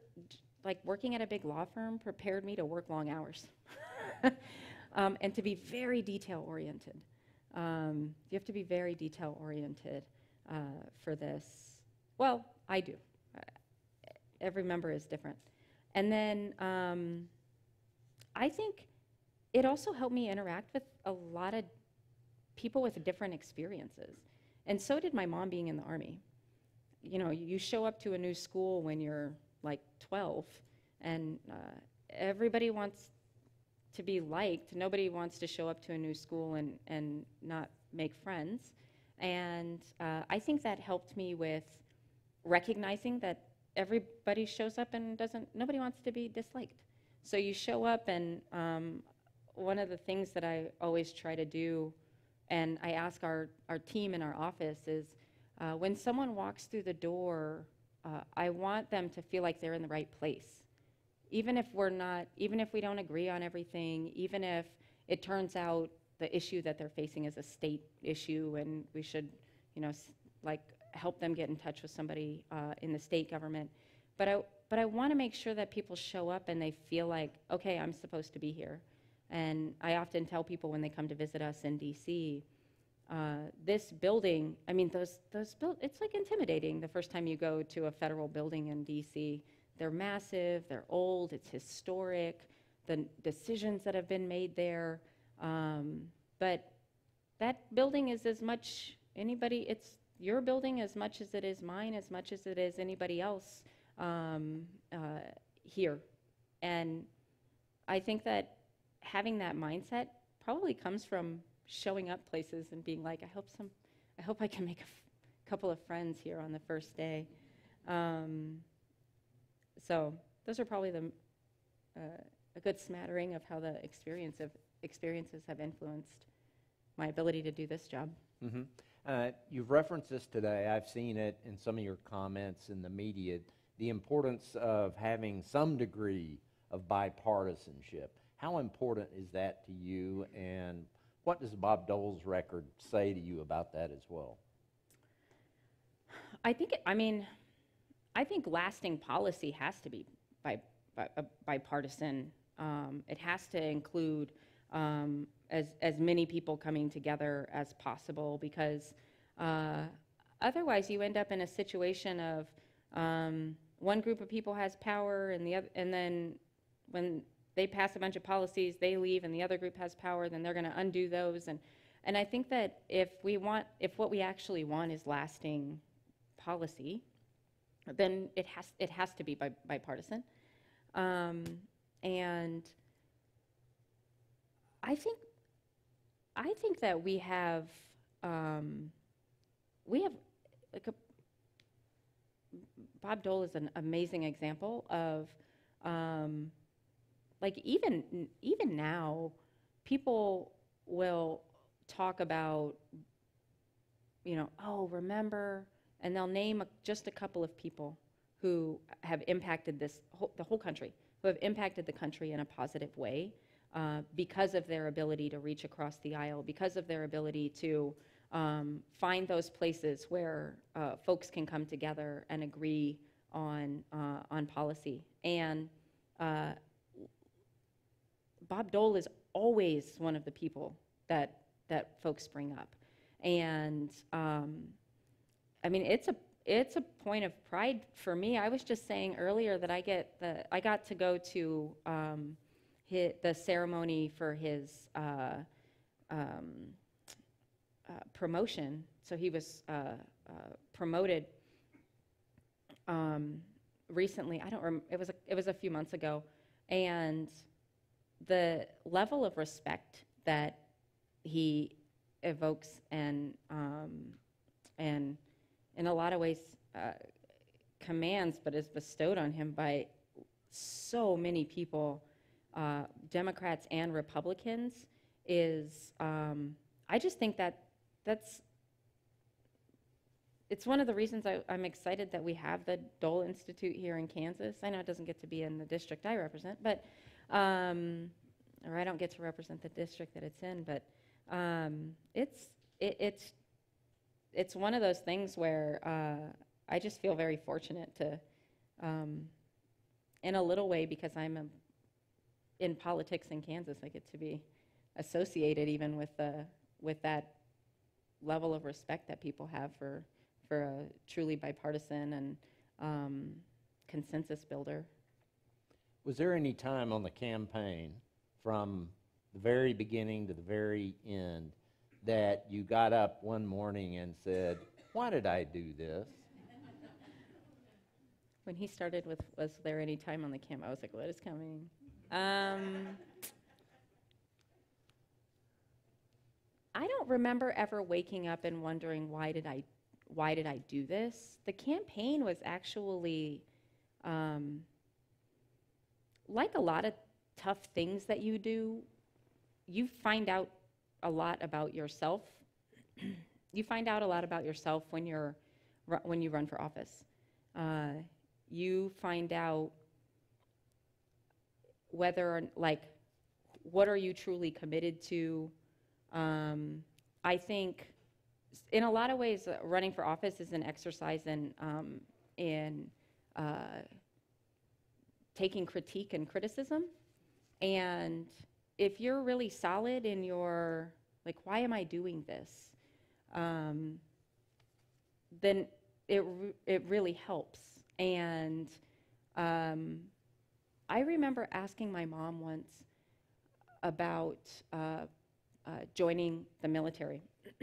like working at a big law firm, prepared me to work long hours um, and to be very detail oriented. Um, you have to be very detail oriented uh, for this. Well, I do. Uh, every member is different. And then um, I think it also helped me interact with a lot of people with different experiences. And so did my mom being in the Army. You know, you show up to a new school when you're like 12, and uh, everybody wants to be liked. Nobody wants to show up to a new school and, and not make friends. And uh, I think that helped me with recognizing that everybody shows up and doesn't, nobody wants to be disliked. So you show up, and um, one of the things that I always try to do, and I ask our, our team in our office, is uh, when someone walks through the door, uh, I want them to feel like they're in the right place even if we're not, even if we don't agree on everything, even if it turns out the issue that they're facing is a state issue and we should, you know, like help them get in touch with somebody uh, in the state government. But I, but I want to make sure that people show up and they feel like, okay, I'm supposed to be here. And I often tell people when they come to visit us in DC, uh, this building, I mean, those, those build, it's like intimidating the first time you go to a federal building in DC. They're massive, they're old, it's historic, the decisions that have been made there. Um, but that building is as much anybody, it's your building as much as it is mine, as much as it is anybody else um, uh, here. And I think that having that mindset probably comes from showing up places and being like, I hope some, I hope I can make a couple of friends here on the first day. Um, so those are probably the uh, a good smattering of how the experience of experiences have influenced my ability to do this job. Mhm. Uh, You've referenced this today. I've seen it in some of your comments in the media, the importance of having some degree of bipartisanship. How important is that to you, and what does Bob Dole's record say to you about that as well? I think, it- I mean, I think lasting policy has to be bi- bi- uh, bipartisan. Um, It has to include um, as, as many people coming together as possible because uh, otherwise you end up in a situation of um, one group of people has power and the other, and then when they pass a bunch of policies, they leave and the other group has power, then they're going to undo those. And, and I think that if we want, if what we actually want is lasting policy, then it has, it has to be bi- bipartisan. Um, and I think, I think that we have, um, we have, like a, Bob Dole is an amazing example of, um, like even even now, people will talk about, you know, oh, remember, and they'll name a, just a couple of people who have impacted this whole, the whole country, who have impacted the country in a positive way uh, because of their ability to reach across the aisle, because of their ability to um, find those places where uh, folks can come together and agree on uh, on policy. And uh, Bob Dole is always one of the people that that folks bring up, and um, I mean it's a it's a point of pride for me. I was just saying earlier that I get the I got to go to um, hi the ceremony for his uh, um, uh, promotion. So he was uh, uh, promoted um, recently. I don't rem- it was a, it was a few months ago, and the level of respect that he evokes and um, and in a lot of ways uh, commands, but is bestowed on him by so many people, uh, Democrats and Republicans, is um, I just think that that's it's one of the reasons I, I'm excited that we have the Dole Institute here in Kansas. I know it doesn't get to be in the district I represent, but um, or I don't get to represent the district that it's in, but um, it's it, it's it's one of those things where uh, I just feel very fortunate to, um, in a little way, because I'm a, in politics in Kansas, I get to be associated even with the with that level of respect that people have for for a truly bipartisan and um, consensus builder. Was there any time on the campaign, from the very beginning to the very end, that you got up one morning and said, Why did I do this? When he started with, was there any time on the camp? I was like, what is coming? Um, I don't remember ever waking up and wondering why did I, why did I do this? The campaign was actually, um, like a lot of tough things that you do, you find out a lot about yourself. you find out a lot about yourself when you're when you run for office. Uh, you find out whether or- like what are you truly committed to. Um, I think in a lot of ways, uh, running for office is an exercise in um, in uh, taking critique and criticism. And if you're really solid in your, like, why am I doing this? Um, then it, it really helps. And um, I remember asking my mom once about uh, uh, joining the military.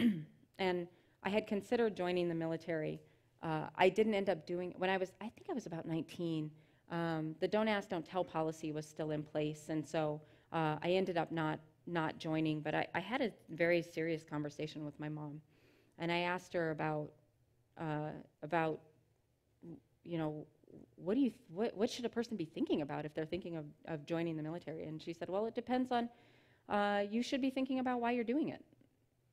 and I had considered joining the military. Uh, I didn't end up doing when I was, I think I was about 19. Um, the don't ask, don't tell policy was still in place, and so uh, I ended up not not joining. But I, I had a very serious conversation with my mom, and I asked her about uh, about you know what do you what what should a person be thinking about if they're thinking of, of joining the military? And she said, well, it depends on uh, you should be thinking about why you're doing it.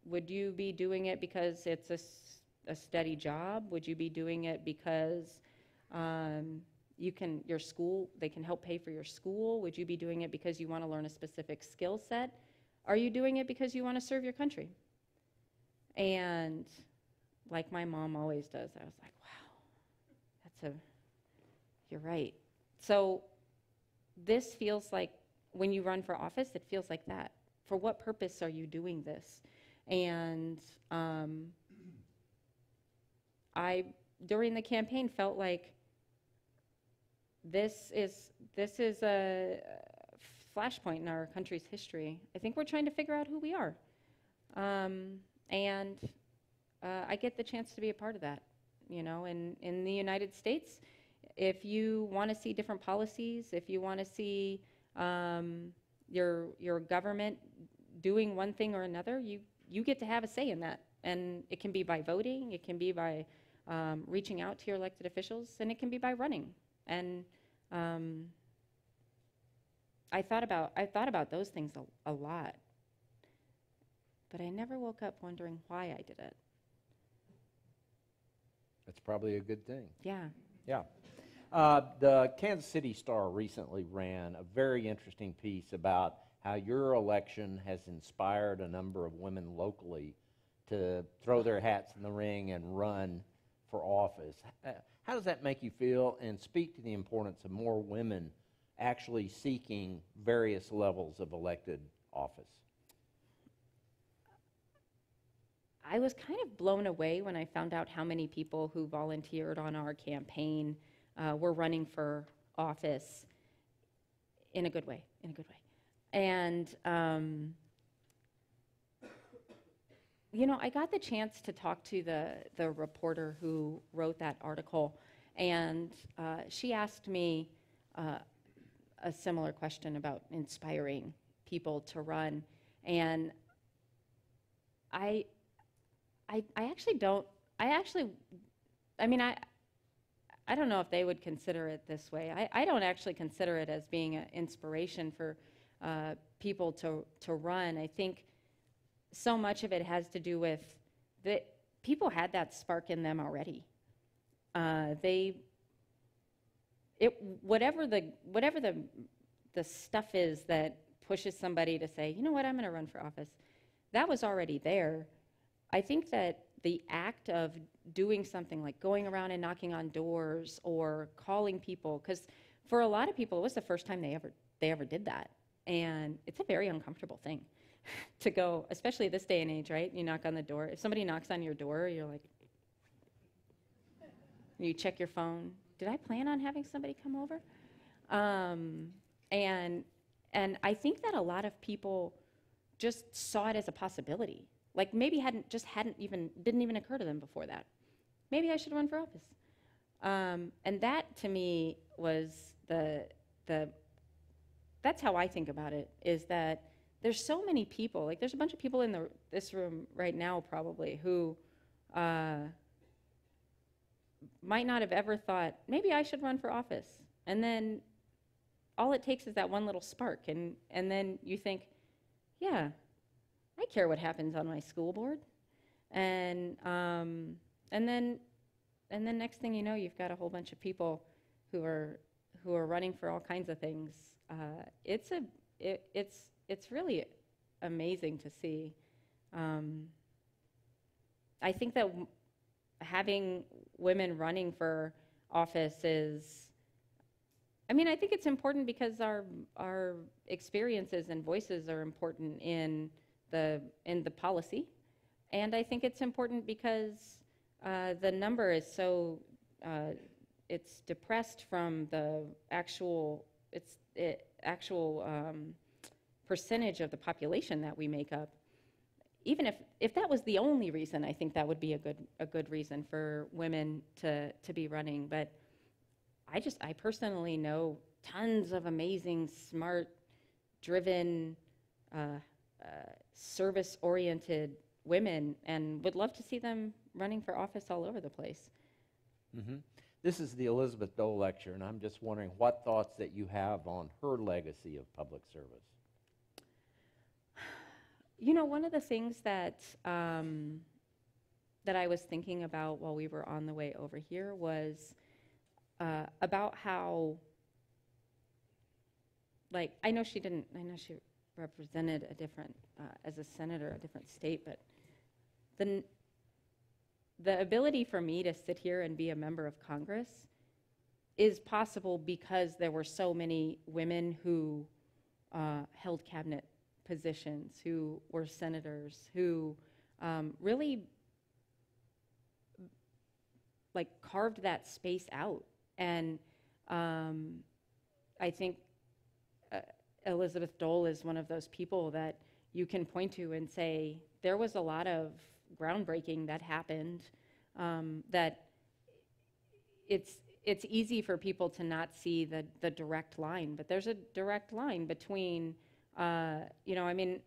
Would you be doing it because it's a steady job? Would you be doing it because um, you can, your school, they can help pay for your school? Would you be doing it because you want to learn a specific skill set? Are you doing it because you want to serve your country? And like my mom always does, I was like, wow, that's a, you're right. So this feels like, when you run for office, it feels like that. For what purpose are you doing this? And um, I, during the campaign, felt like this is this is a flashpoint in our country's history. I think we're trying to figure out who we are, um, and uh, I get the chance to be a part of that. You know, in in the United States, if you want to see different policies, if you want to see um, your your government doing one thing or another, you you get to have a say in that, and it can be by voting, it can be by um, reaching out to your elected officials, and it can be by running. And um, I thought about I thought about those things a, a lot, but I never woke up wondering why I did it. That's probably a good thing. Yeah. Yeah. Uh, the Kansas City Star recently ran a very interesting piece about how your election has inspired a number of women locally to throw their hats in the ring and run for office. How does that make you feel? And speak to the importance of more women actually seeking various levels of elected office. I was kind of blown away when I found out how many people who volunteered on our campaign uh, were running for office in a good way, in a good way. And, um, you know, I got the chance to talk to the, the reporter who wrote that article, and uh, she asked me uh, a similar question about inspiring people to run. And I, I, I actually don't, I actually, I mean, I, I don't know if they would consider it this way. I, I don't actually consider it as being an inspiration for uh, people to, to run. I think so much of it has to do with that people had that spark in them already. Uh, they, it, whatever the, whatever the, the stuff is that pushes somebody to say, you know what, I'm going to run for office, that was already there. I think that the act of doing something like going around and knocking on doors or calling people, because for a lot of people, it was the first time they ever they ever did that, and it's a very uncomfortable thing to go, especially this day and age, right? You knock on the door. If somebody knocks on your door, you're like, you check your phone. Did I plan on having somebody come over? Um, and and I think that a lot of people just saw it as a possibility. Like maybe hadn't just hadn't even didn't even occur to them before that. Maybe I should run for office. Um, and that to me was the the that's how I think about it. Is that there's so many people. Like there's a bunch of people in the this room right now probably who. Uh, might not have ever thought maybe I should run for office, and then all it takes is that one little spark, and and then you think, yeah, I care what happens on my school board, and um, and then and then next thing you know, you've got a whole bunch of people who are who are running for all kinds of things. Uh, it's a it, it's it's really amazing to see. Um, I think that w- having women running for office is I mean, I think it's important because our our experiences and voices are important in the in the policy, and I think it's important because uh, the number is so uh, it's depressed from the actual it's it, actual um, percentage of the population that we make up. Even if if that was the only reason, I think that would be a good a good reason for women to to be running, but. I just, I personally know tons of amazing, smart, driven, uh, uh, service oriented women and would love to see them running for office all over the place. hmm This is the Elizabeth Dole Lecture, and I'm just wondering what thoughts that you have on her legacy of public service. You know, one of the things that um, that I was thinking about while we were on the way over here was uh, about how, like, I know she didn't, I know she represented a different, uh, as a senator, a different state, but the, the ability for me to sit here and be a member of Congress is possible because there were so many women who uh, held cabinet positions, who were senators, who um, really like carved that space out. And um, I think uh, Elizabeth Dole is one of those people that you can point to and say there was a lot of groundbreaking that happened um, that it's it's easy for people to not see the the direct line, but there's a direct line between uh, you know I mean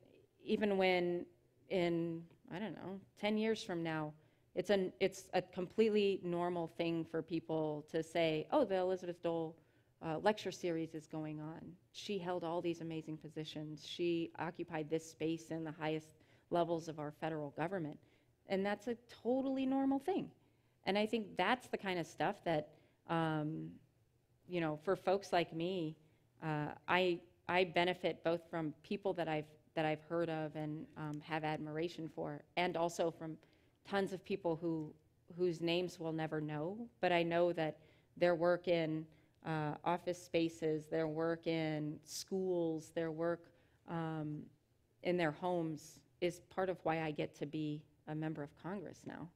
even when in I don't know 10 years from now it's a it's a completely normal thing for people to say oh the Elizabeth Dole uh, lecture series is going on. She held all these amazing positions. She occupied this space in the highest levels of our federal government. And that's a totally normal thing. And I think that's the kind of stuff that, um, you know, for folks like me, uh, I, I benefit both from people that I've, that I've heard of and um, have admiration for, and also from tons of people who, whose names we'll never know. But I know that their work in uh, office spaces, their work in schools, their work um, in their homes is part of why I get to be a member of Congress now.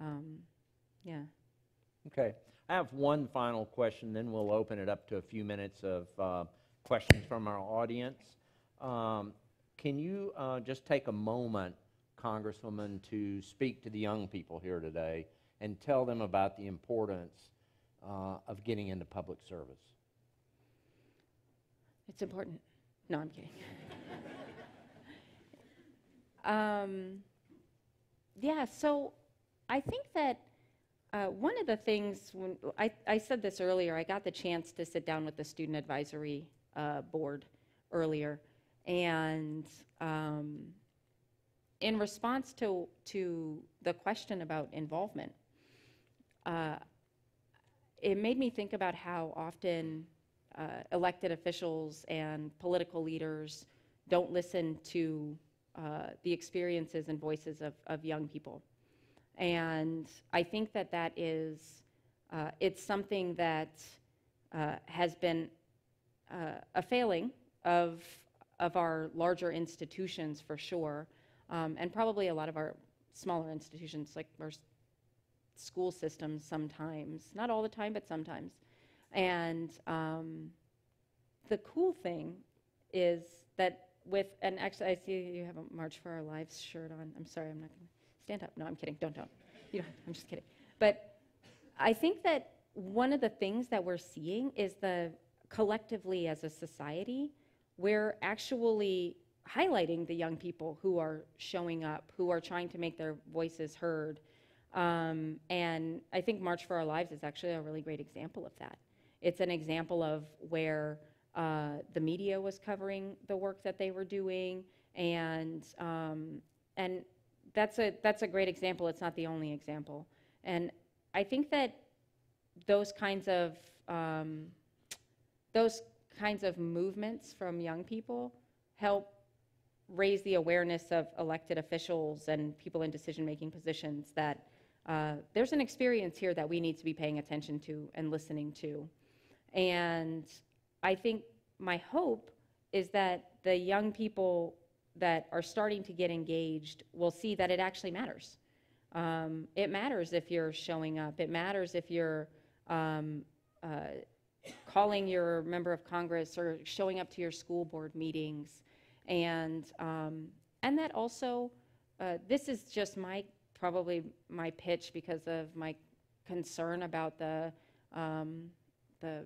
Um, yeah. Okay. I have one final question, then we'll open it up to a few minutes of uh, questions from our audience. Um, Can you uh, just take a moment, Congresswoman, to speak to the young people here today and tell them about the importance uh, of getting into public service? It's important. No, I'm kidding. um, yeah, so I think that uh, one of the things, when I, I said this earlier, I got the chance to sit down with the Student Advisory uh, Board earlier. And um, in response to, to the question about involvement, uh, it made me think about how often uh, elected officials and political leaders don't listen to uh, the experiences and voices of, of young people. And I think that that is, uh, it's something that uh, has been uh, a failing of, of our larger institutions for sure, um, and probably a lot of our smaller institutions like our school systems sometimes, not all the time, but sometimes. And um, the cool thing is that with, and actually, I see you have a March for Our Lives shirt on. I'm sorry, I'm not going to stand up. No, I'm kidding. Don't, don't. You don't. I'm just kidding. But I think that one of the things that we're seeing is the collectively as a society, we're actually highlighting the young people who are showing up, who are trying to make their voices heard. Um, and I think March for Our Lives is actually a really great example of that. It's an example of where uh, the media was covering the work that they were doing, and um, and that's a that's a great example. It's not the only example, and I think that those kinds of um, those kinds of movements from young people help raise the awareness of elected officials and people in decision-making positions that uh, there's an experience here that we need to be paying attention to and listening to. And I think my hope is that the young people that are starting to get engaged will see that it actually matters. Um, it matters if you're showing up. It matters if you're um, uh, calling your member of Congress or showing up to your school board meetings. And, um, and that also, uh, this is just my, probably my pitch because of my concern about the, um, the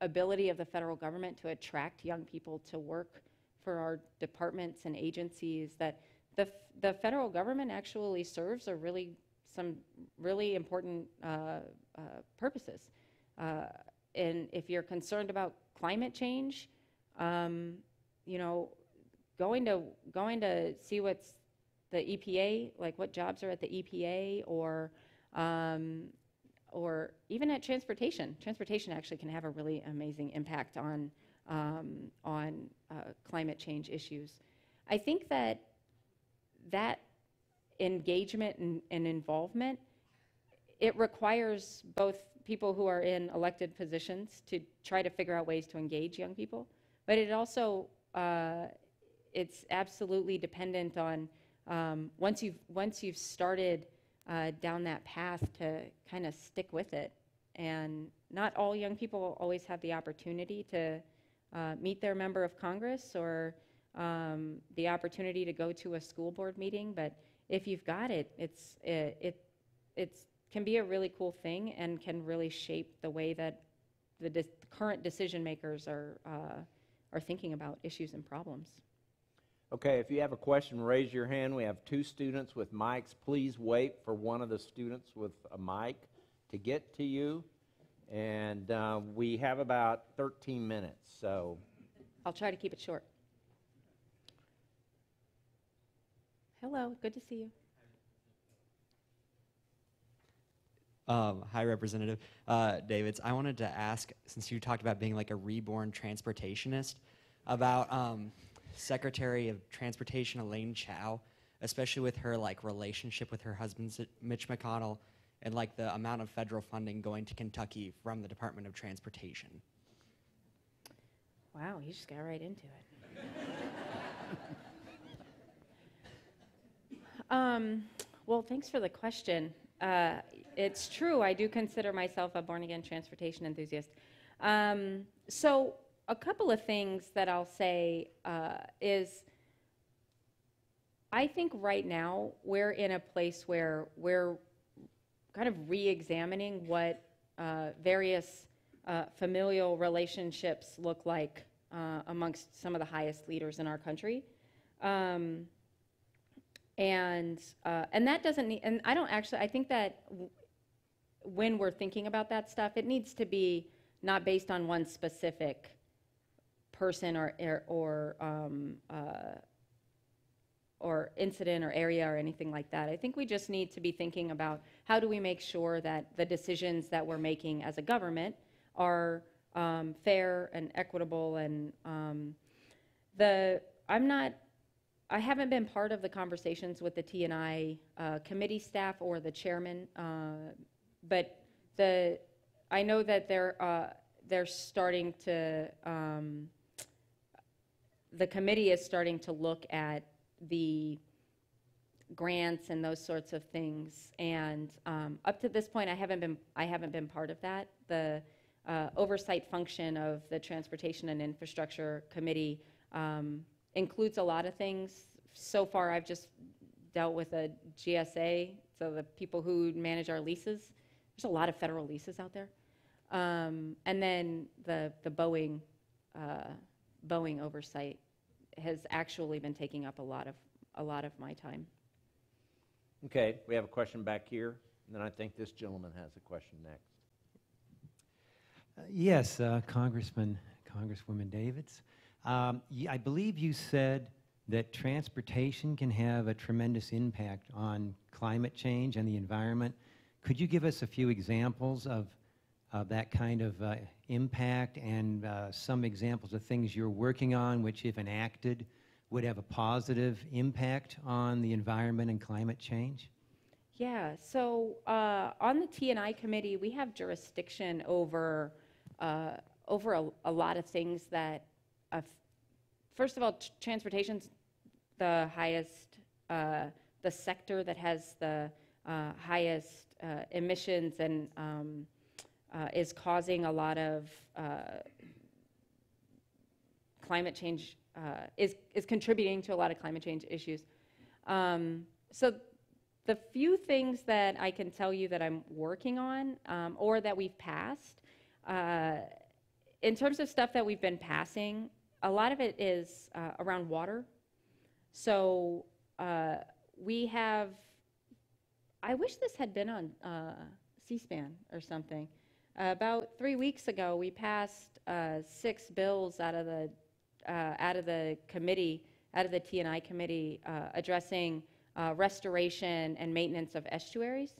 ability of the federal government to attract young people to work for our departments and agencies, that the, the federal government actually serves a really, some really important uh, uh, purposes. Uh, And if you're concerned about climate change, um, you know, going to, going to see what's the EPA, like what jobs are at the EPA, or, um, or even at transportation. Transportation actually can have a really amazing impact on, um, on uh, climate change issues. I think that that engagement and, and involvement, it requires both people who are in elected positions to try to figure out ways to engage young people, but it also, uh, it's absolutely dependent on, um, once you've, once you've started uh, down that path to kind of stick with it. And not all young people always have the opportunity to uh, meet their member of Congress or um, the opportunity to go to a school board meeting, but if you've got it, it's, it, it it's, can be a really cool thing and can really shape the way that the dis- current decision makers are, uh, are thinking about issues and problems. Okay, if you have a question, raise your hand. We have two students with mics. Please wait for one of the students with a mic to get to you. And uh, we have about 13 minutes, so I'll try to keep it short. Hello, good to see you. Um, hi, Representative uh, Davids. I wanted to ask, since you talked about being like a reborn transportationist, about um, Secretary of Transportation Elaine Chao, especially with her like relationship with her husband Mitch McConnell, and like the amount of federal funding going to Kentucky from the Department of Transportation. Wow, you just got right into it. um, well, thanks for the question. Uh, it's true, I do consider myself a born again transportation enthusiast. Um, so, a couple of things that I'll say uh, is I think right now we're in a place where we're kind of re examining what uh, various uh, familial relationships look like uh, amongst some of the highest leaders in our country. Um, and uh, and that doesn't need, and I don't actually, I think that w- when we're thinking about that stuff, it needs to be not based on one specific person or, or, or um, uh, or incident or area or anything like that. I think we just need to be thinking about how do we make sure that the decisions that we're making as a government are um, fair and equitable and um, the I'm not I haven't been part of the conversations with the T&I uh, committee staff or the chairman, uh, but the I know that they're uh, they're starting to um, the committee is starting to look at the grants and those sorts of things. And um, up to this point, I haven't been I haven't been part of that. The uh, oversight function of the Transportation and Infrastructure Committee um, includes a lot of things. So far, I've just dealt with a GSA, so the people who manage our leases. There's a lot of federal leases out there. Um, and then the the Boeing uh, Boeing oversight has actually been taking up a lot of a lot of my time. Okay, we have a question back here, and then I think this gentleman has a question next. Uh, Yes, uh, Congressman, Congresswoman Davids. Um, I believe you said that transportation can have a tremendous impact on climate change and the environment. Could you give us a few examples of, of that kind of uh, impact and uh, some examples of things you're working on which, if enacted, would have a positive impact on the environment and climate change? Yeah, so uh, on the T&I committee, we have jurisdiction over uh, over a, a lot of things that, first of all, transportation's the highest, uh, the sector that has the uh, highest uh, emissions and um, uh, is causing a lot of uh, climate change, uh, is, is contributing to a lot of climate change issues. Um, so the few things that I can tell you that I'm working on um, or that we've passed, in terms of stuff that we've been passing, a lot of it is uh, around water. So uh, we have, I wish this had been on uh, C SPAN or something. About three weeks ago, we passed uh, six bills out of the uh, out of the committee, out of the T&I committee, uh, addressing restoration and maintenance of estuaries.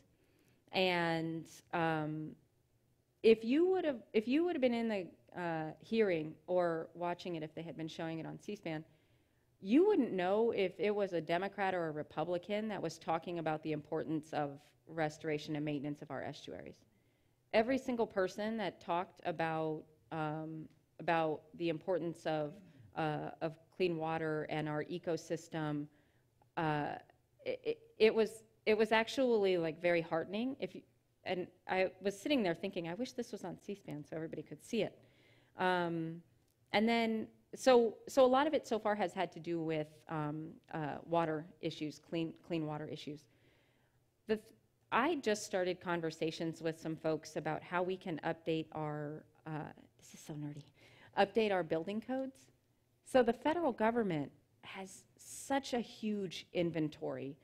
And um, if you would have, if you would have been in the uh, hearing or watching it if they had been showing it on C-SPAN, you wouldn't know if it was a Democrat or a Republican that was talking about the importance of restoration and maintenance of our estuaries. Every single person that talked about um, about the importance of uh, of clean water and our ecosystem, uh, it, it, it was it was actually like very heartening. If you, and I was sitting there thinking, I wish this was on C-SPAN so everybody could see it. Um, and then, so so a lot of it so far has had to do with um, uh, water issues, clean clean water issues. The th- I just started conversations with some folks about how we can update our. Uh, this is so nerdy. Update our building codes. So the federal government has such a huge inventory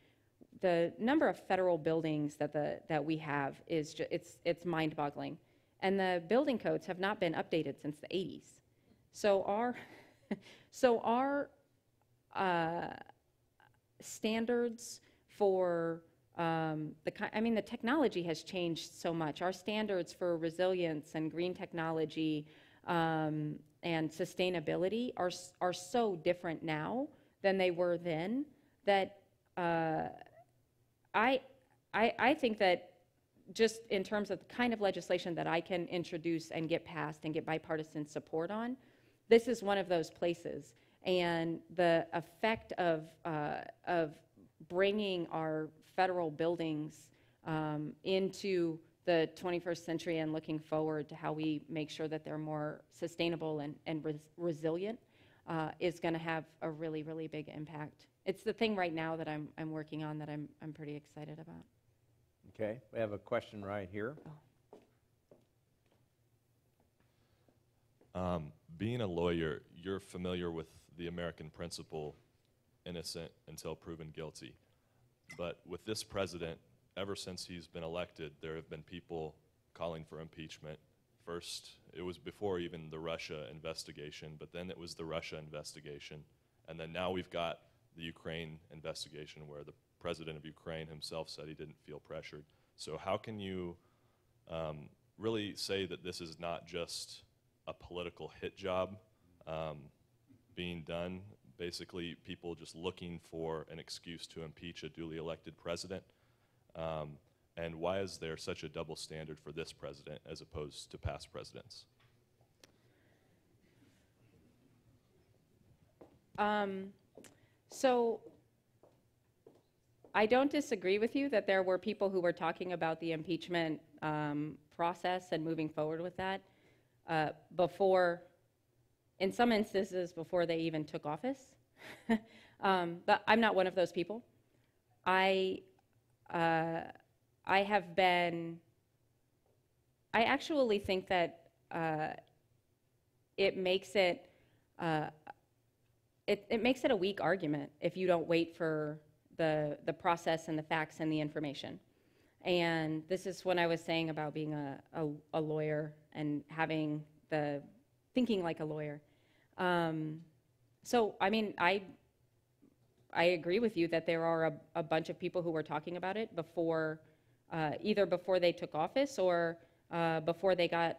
the number of federal buildings that the that we have is ju- it's it's mind-boggling, and the building codes have not been updated since the 80s. So our so our uh, standards for um, the I mean the technology has changed so much. Our standards for resilience and green technology um, and sustainability are are so different now than they were then that. Uh, I, I, I think that just in terms of the kind of legislation that I can introduce and get passed and get bipartisan support on, this is one of those places. And the effect of, uh, of bringing our federal buildings um, into the 21st century and looking forward to how we make sure that they're more sustainable and, and res- resilient uh, is going to have a really, really big impact. It's the thing right now that I'm, I'm working on that I'm, I'm pretty excited about. Okay, we have a question right here. Um, being a lawyer, you're familiar with the American principle innocent until proven guilty. But with this president, ever since he's been elected, there have been people calling for impeachment. First, it was before even the Russia investigation, but then it was the Russia investigation. And then now we've got the Ukraine investigation where the president of Ukraine himself said he didn't feel pressured. So, how can you um, really say that this is not just a political hit job um, being done? Basically, people just looking for an excuse to impeach a duly elected president. Um, and why is there such a double standard for this president as opposed to past presidents? Um, so I don't disagree with you that there were people who were talking about the impeachment um, process and moving forward with that uh, before, in some instances, before they even took office. um, but I'm not one of those people. I, uh, I have been, I actually think that uh, it makes it uh, it, it makes it a weak argument if you don't wait for the, the process and the facts and the information. And this is what I was saying about being a, a, a lawyer and having the thinking like a lawyer. Um, so, I mean, I, I agree with you that there are a, a bunch of people who were talking about it before, uh, either before they took office or uh, before they got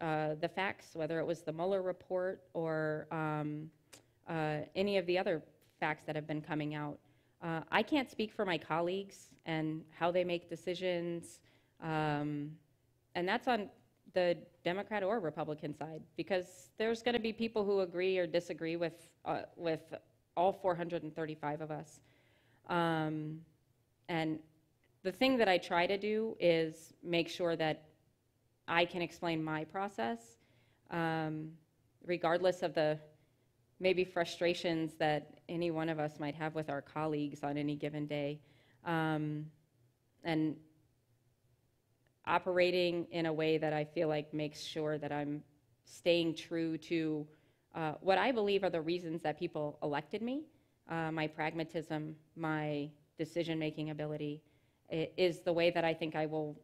uh, the facts, whether it was the Mueller report or um, uh, any of the other facts that have been coming out. Uh, I can't speak for my colleagues and how they make decisions, um, and that's on the Democrat or Republican side because there's going to be people who agree or disagree with uh, with all 435 of us. Um, and the thing that I try to do is make sure that I can explain my process, um, regardless of the maybe frustrations that any one of us might have with our colleagues on any given day. Um, and operating in a way that I feel like makes sure that I'm staying true to uh, what I believe are the reasons that people elected me uh, my pragmatism, my decision making ability is the way that I think I will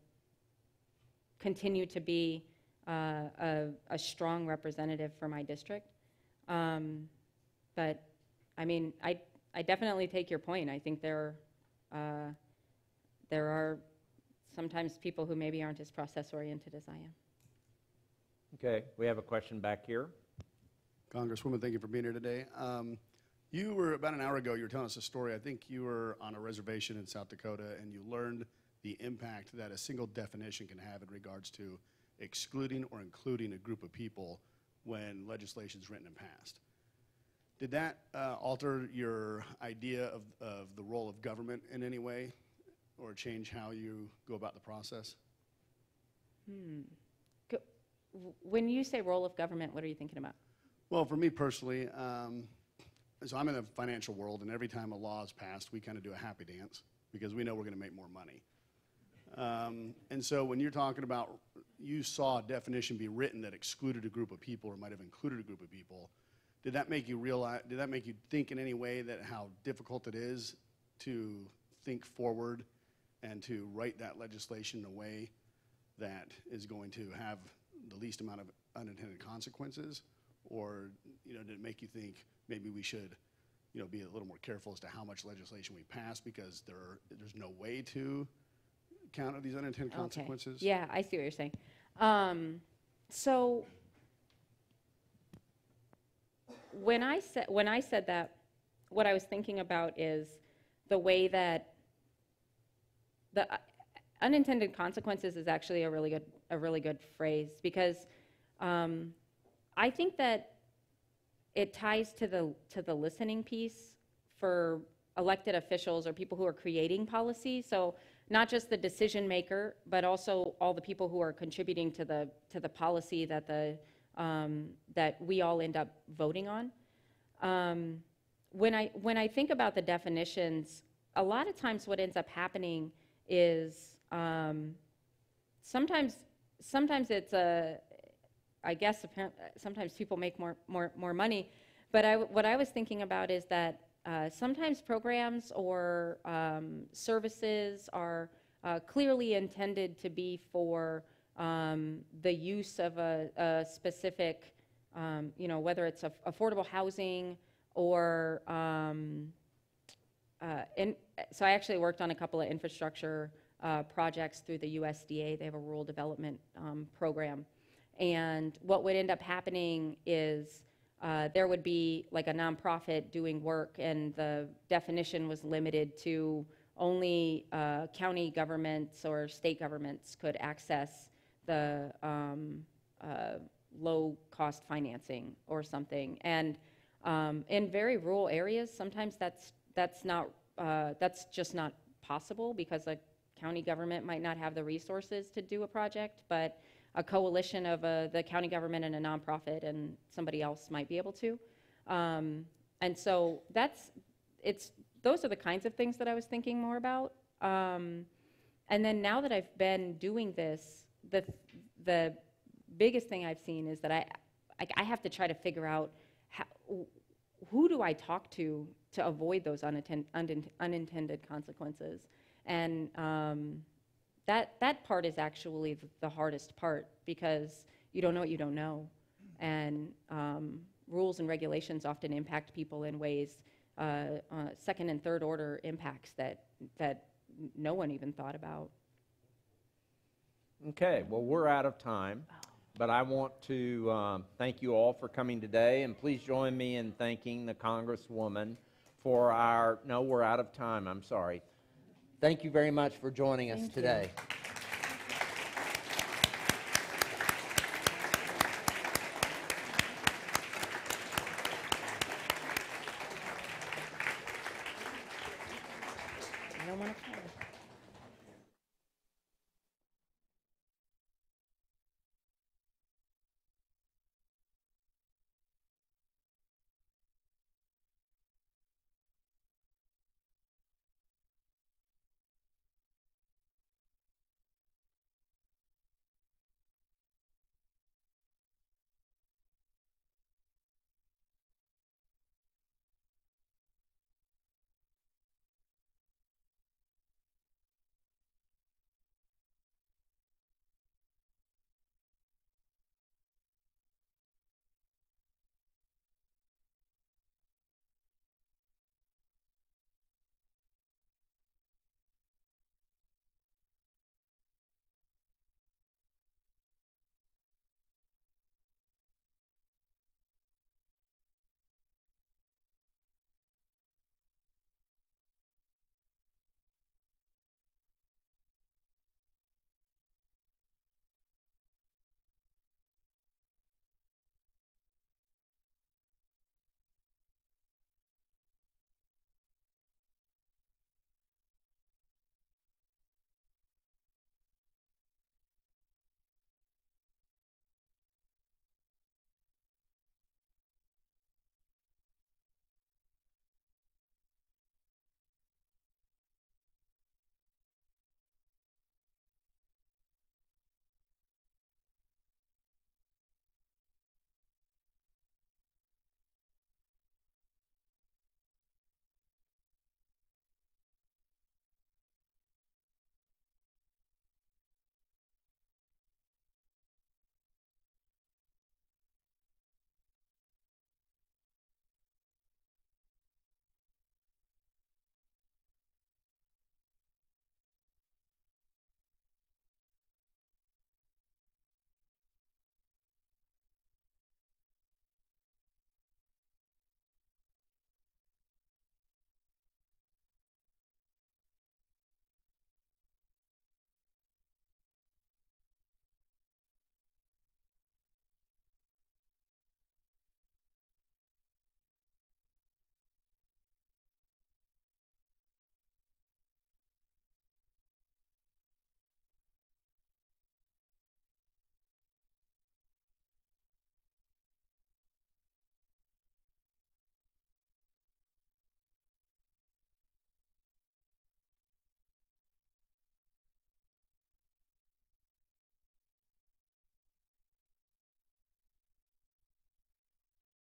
continue to be uh, a, a strong representative for my district. Um, but I mean, I, I definitely take your point. I think there, uh, there are sometimes people who maybe aren't as process-oriented as I am. Okay, we have a question back here. Congresswoman, thank you for being here today. Um, You were, about an hour ago, you were telling us a story. I think you were on a reservation in South Dakota, and you learned the impact that a single definition can have in regards to excluding or including a group of people when legislation is written and passed. Did that uh, alter your idea of, of the role of government in any way, or change how you go about the process? Go- When you say role of government, what are you thinking about? Well, for me personally, um, so I'm in the financial world, and every time a law is passed, we kind of do a happy dance because we know we're going to make more money. Um, and so when you're talking about, you saw a definition be written that excluded a group of people or might have included a group of people. Did that make you realize? Did that make you think in any way that how difficult it is to think forward and to write that legislation in a way that is going to have the least amount of unintended consequences? Or, you know, did it make you think maybe we should, you know, be a little more careful as to how much legislation we pass because there, there's no way to counter these unintended Okay. consequences? Yeah, I see what you're saying. Um, so when I said when I said that, what I was thinking about is the way that the uh, unintended consequences is actually a really good a really good phrase because um, I think that it ties to the to the listening piece for elected officials or people who are creating policy. So not just the decision maker, but also all the people who are contributing to the to the policy that the um, that we all end up voting on. Um, when I when I think about the definitions, a lot of times what ends up happening is um, sometimes sometimes it's a I guess sometimes people make more, more, more money. But I, what I was thinking about is that uh, sometimes programs or um, services are uh, clearly intended to be for um, the use of a, a specific, um, you know, whether it's aff- affordable housing or um, uh, in, so I actually worked on a couple of infrastructure uh, projects through the USDA. They have a rural development um, program. And what would end up happening is uh, there would be like a nonprofit doing work, and the definition was limited to only uh, county governments or state governments could access the um, uh, low-cost financing or something. And um, in very rural areas, sometimes that's that's not uh, that's just not possible because a county government might not have the resources to do a project, but a coalition of uh, the county government and a nonprofit and somebody else might be able to. Um, and so that's it's those are the kinds of things that I was thinking more about. Um, and then now that I've been doing this, the the biggest thing I've seen is that I I, I have to try to figure out how, who do I talk to to avoid those unintended consequences, and um, that that part is actually the hardest part because you don't know what you don't know, and um, rules and regulations often impact people in ways uh, uh, second and third order impacts that that no one even thought about. Okay, well, we're out of time, but I want to um, thank you all for coming today, and please join me in thanking the Congresswoman for our, no, we're out of time, I'm sorry. Thank you very much for joining us Thank you. today.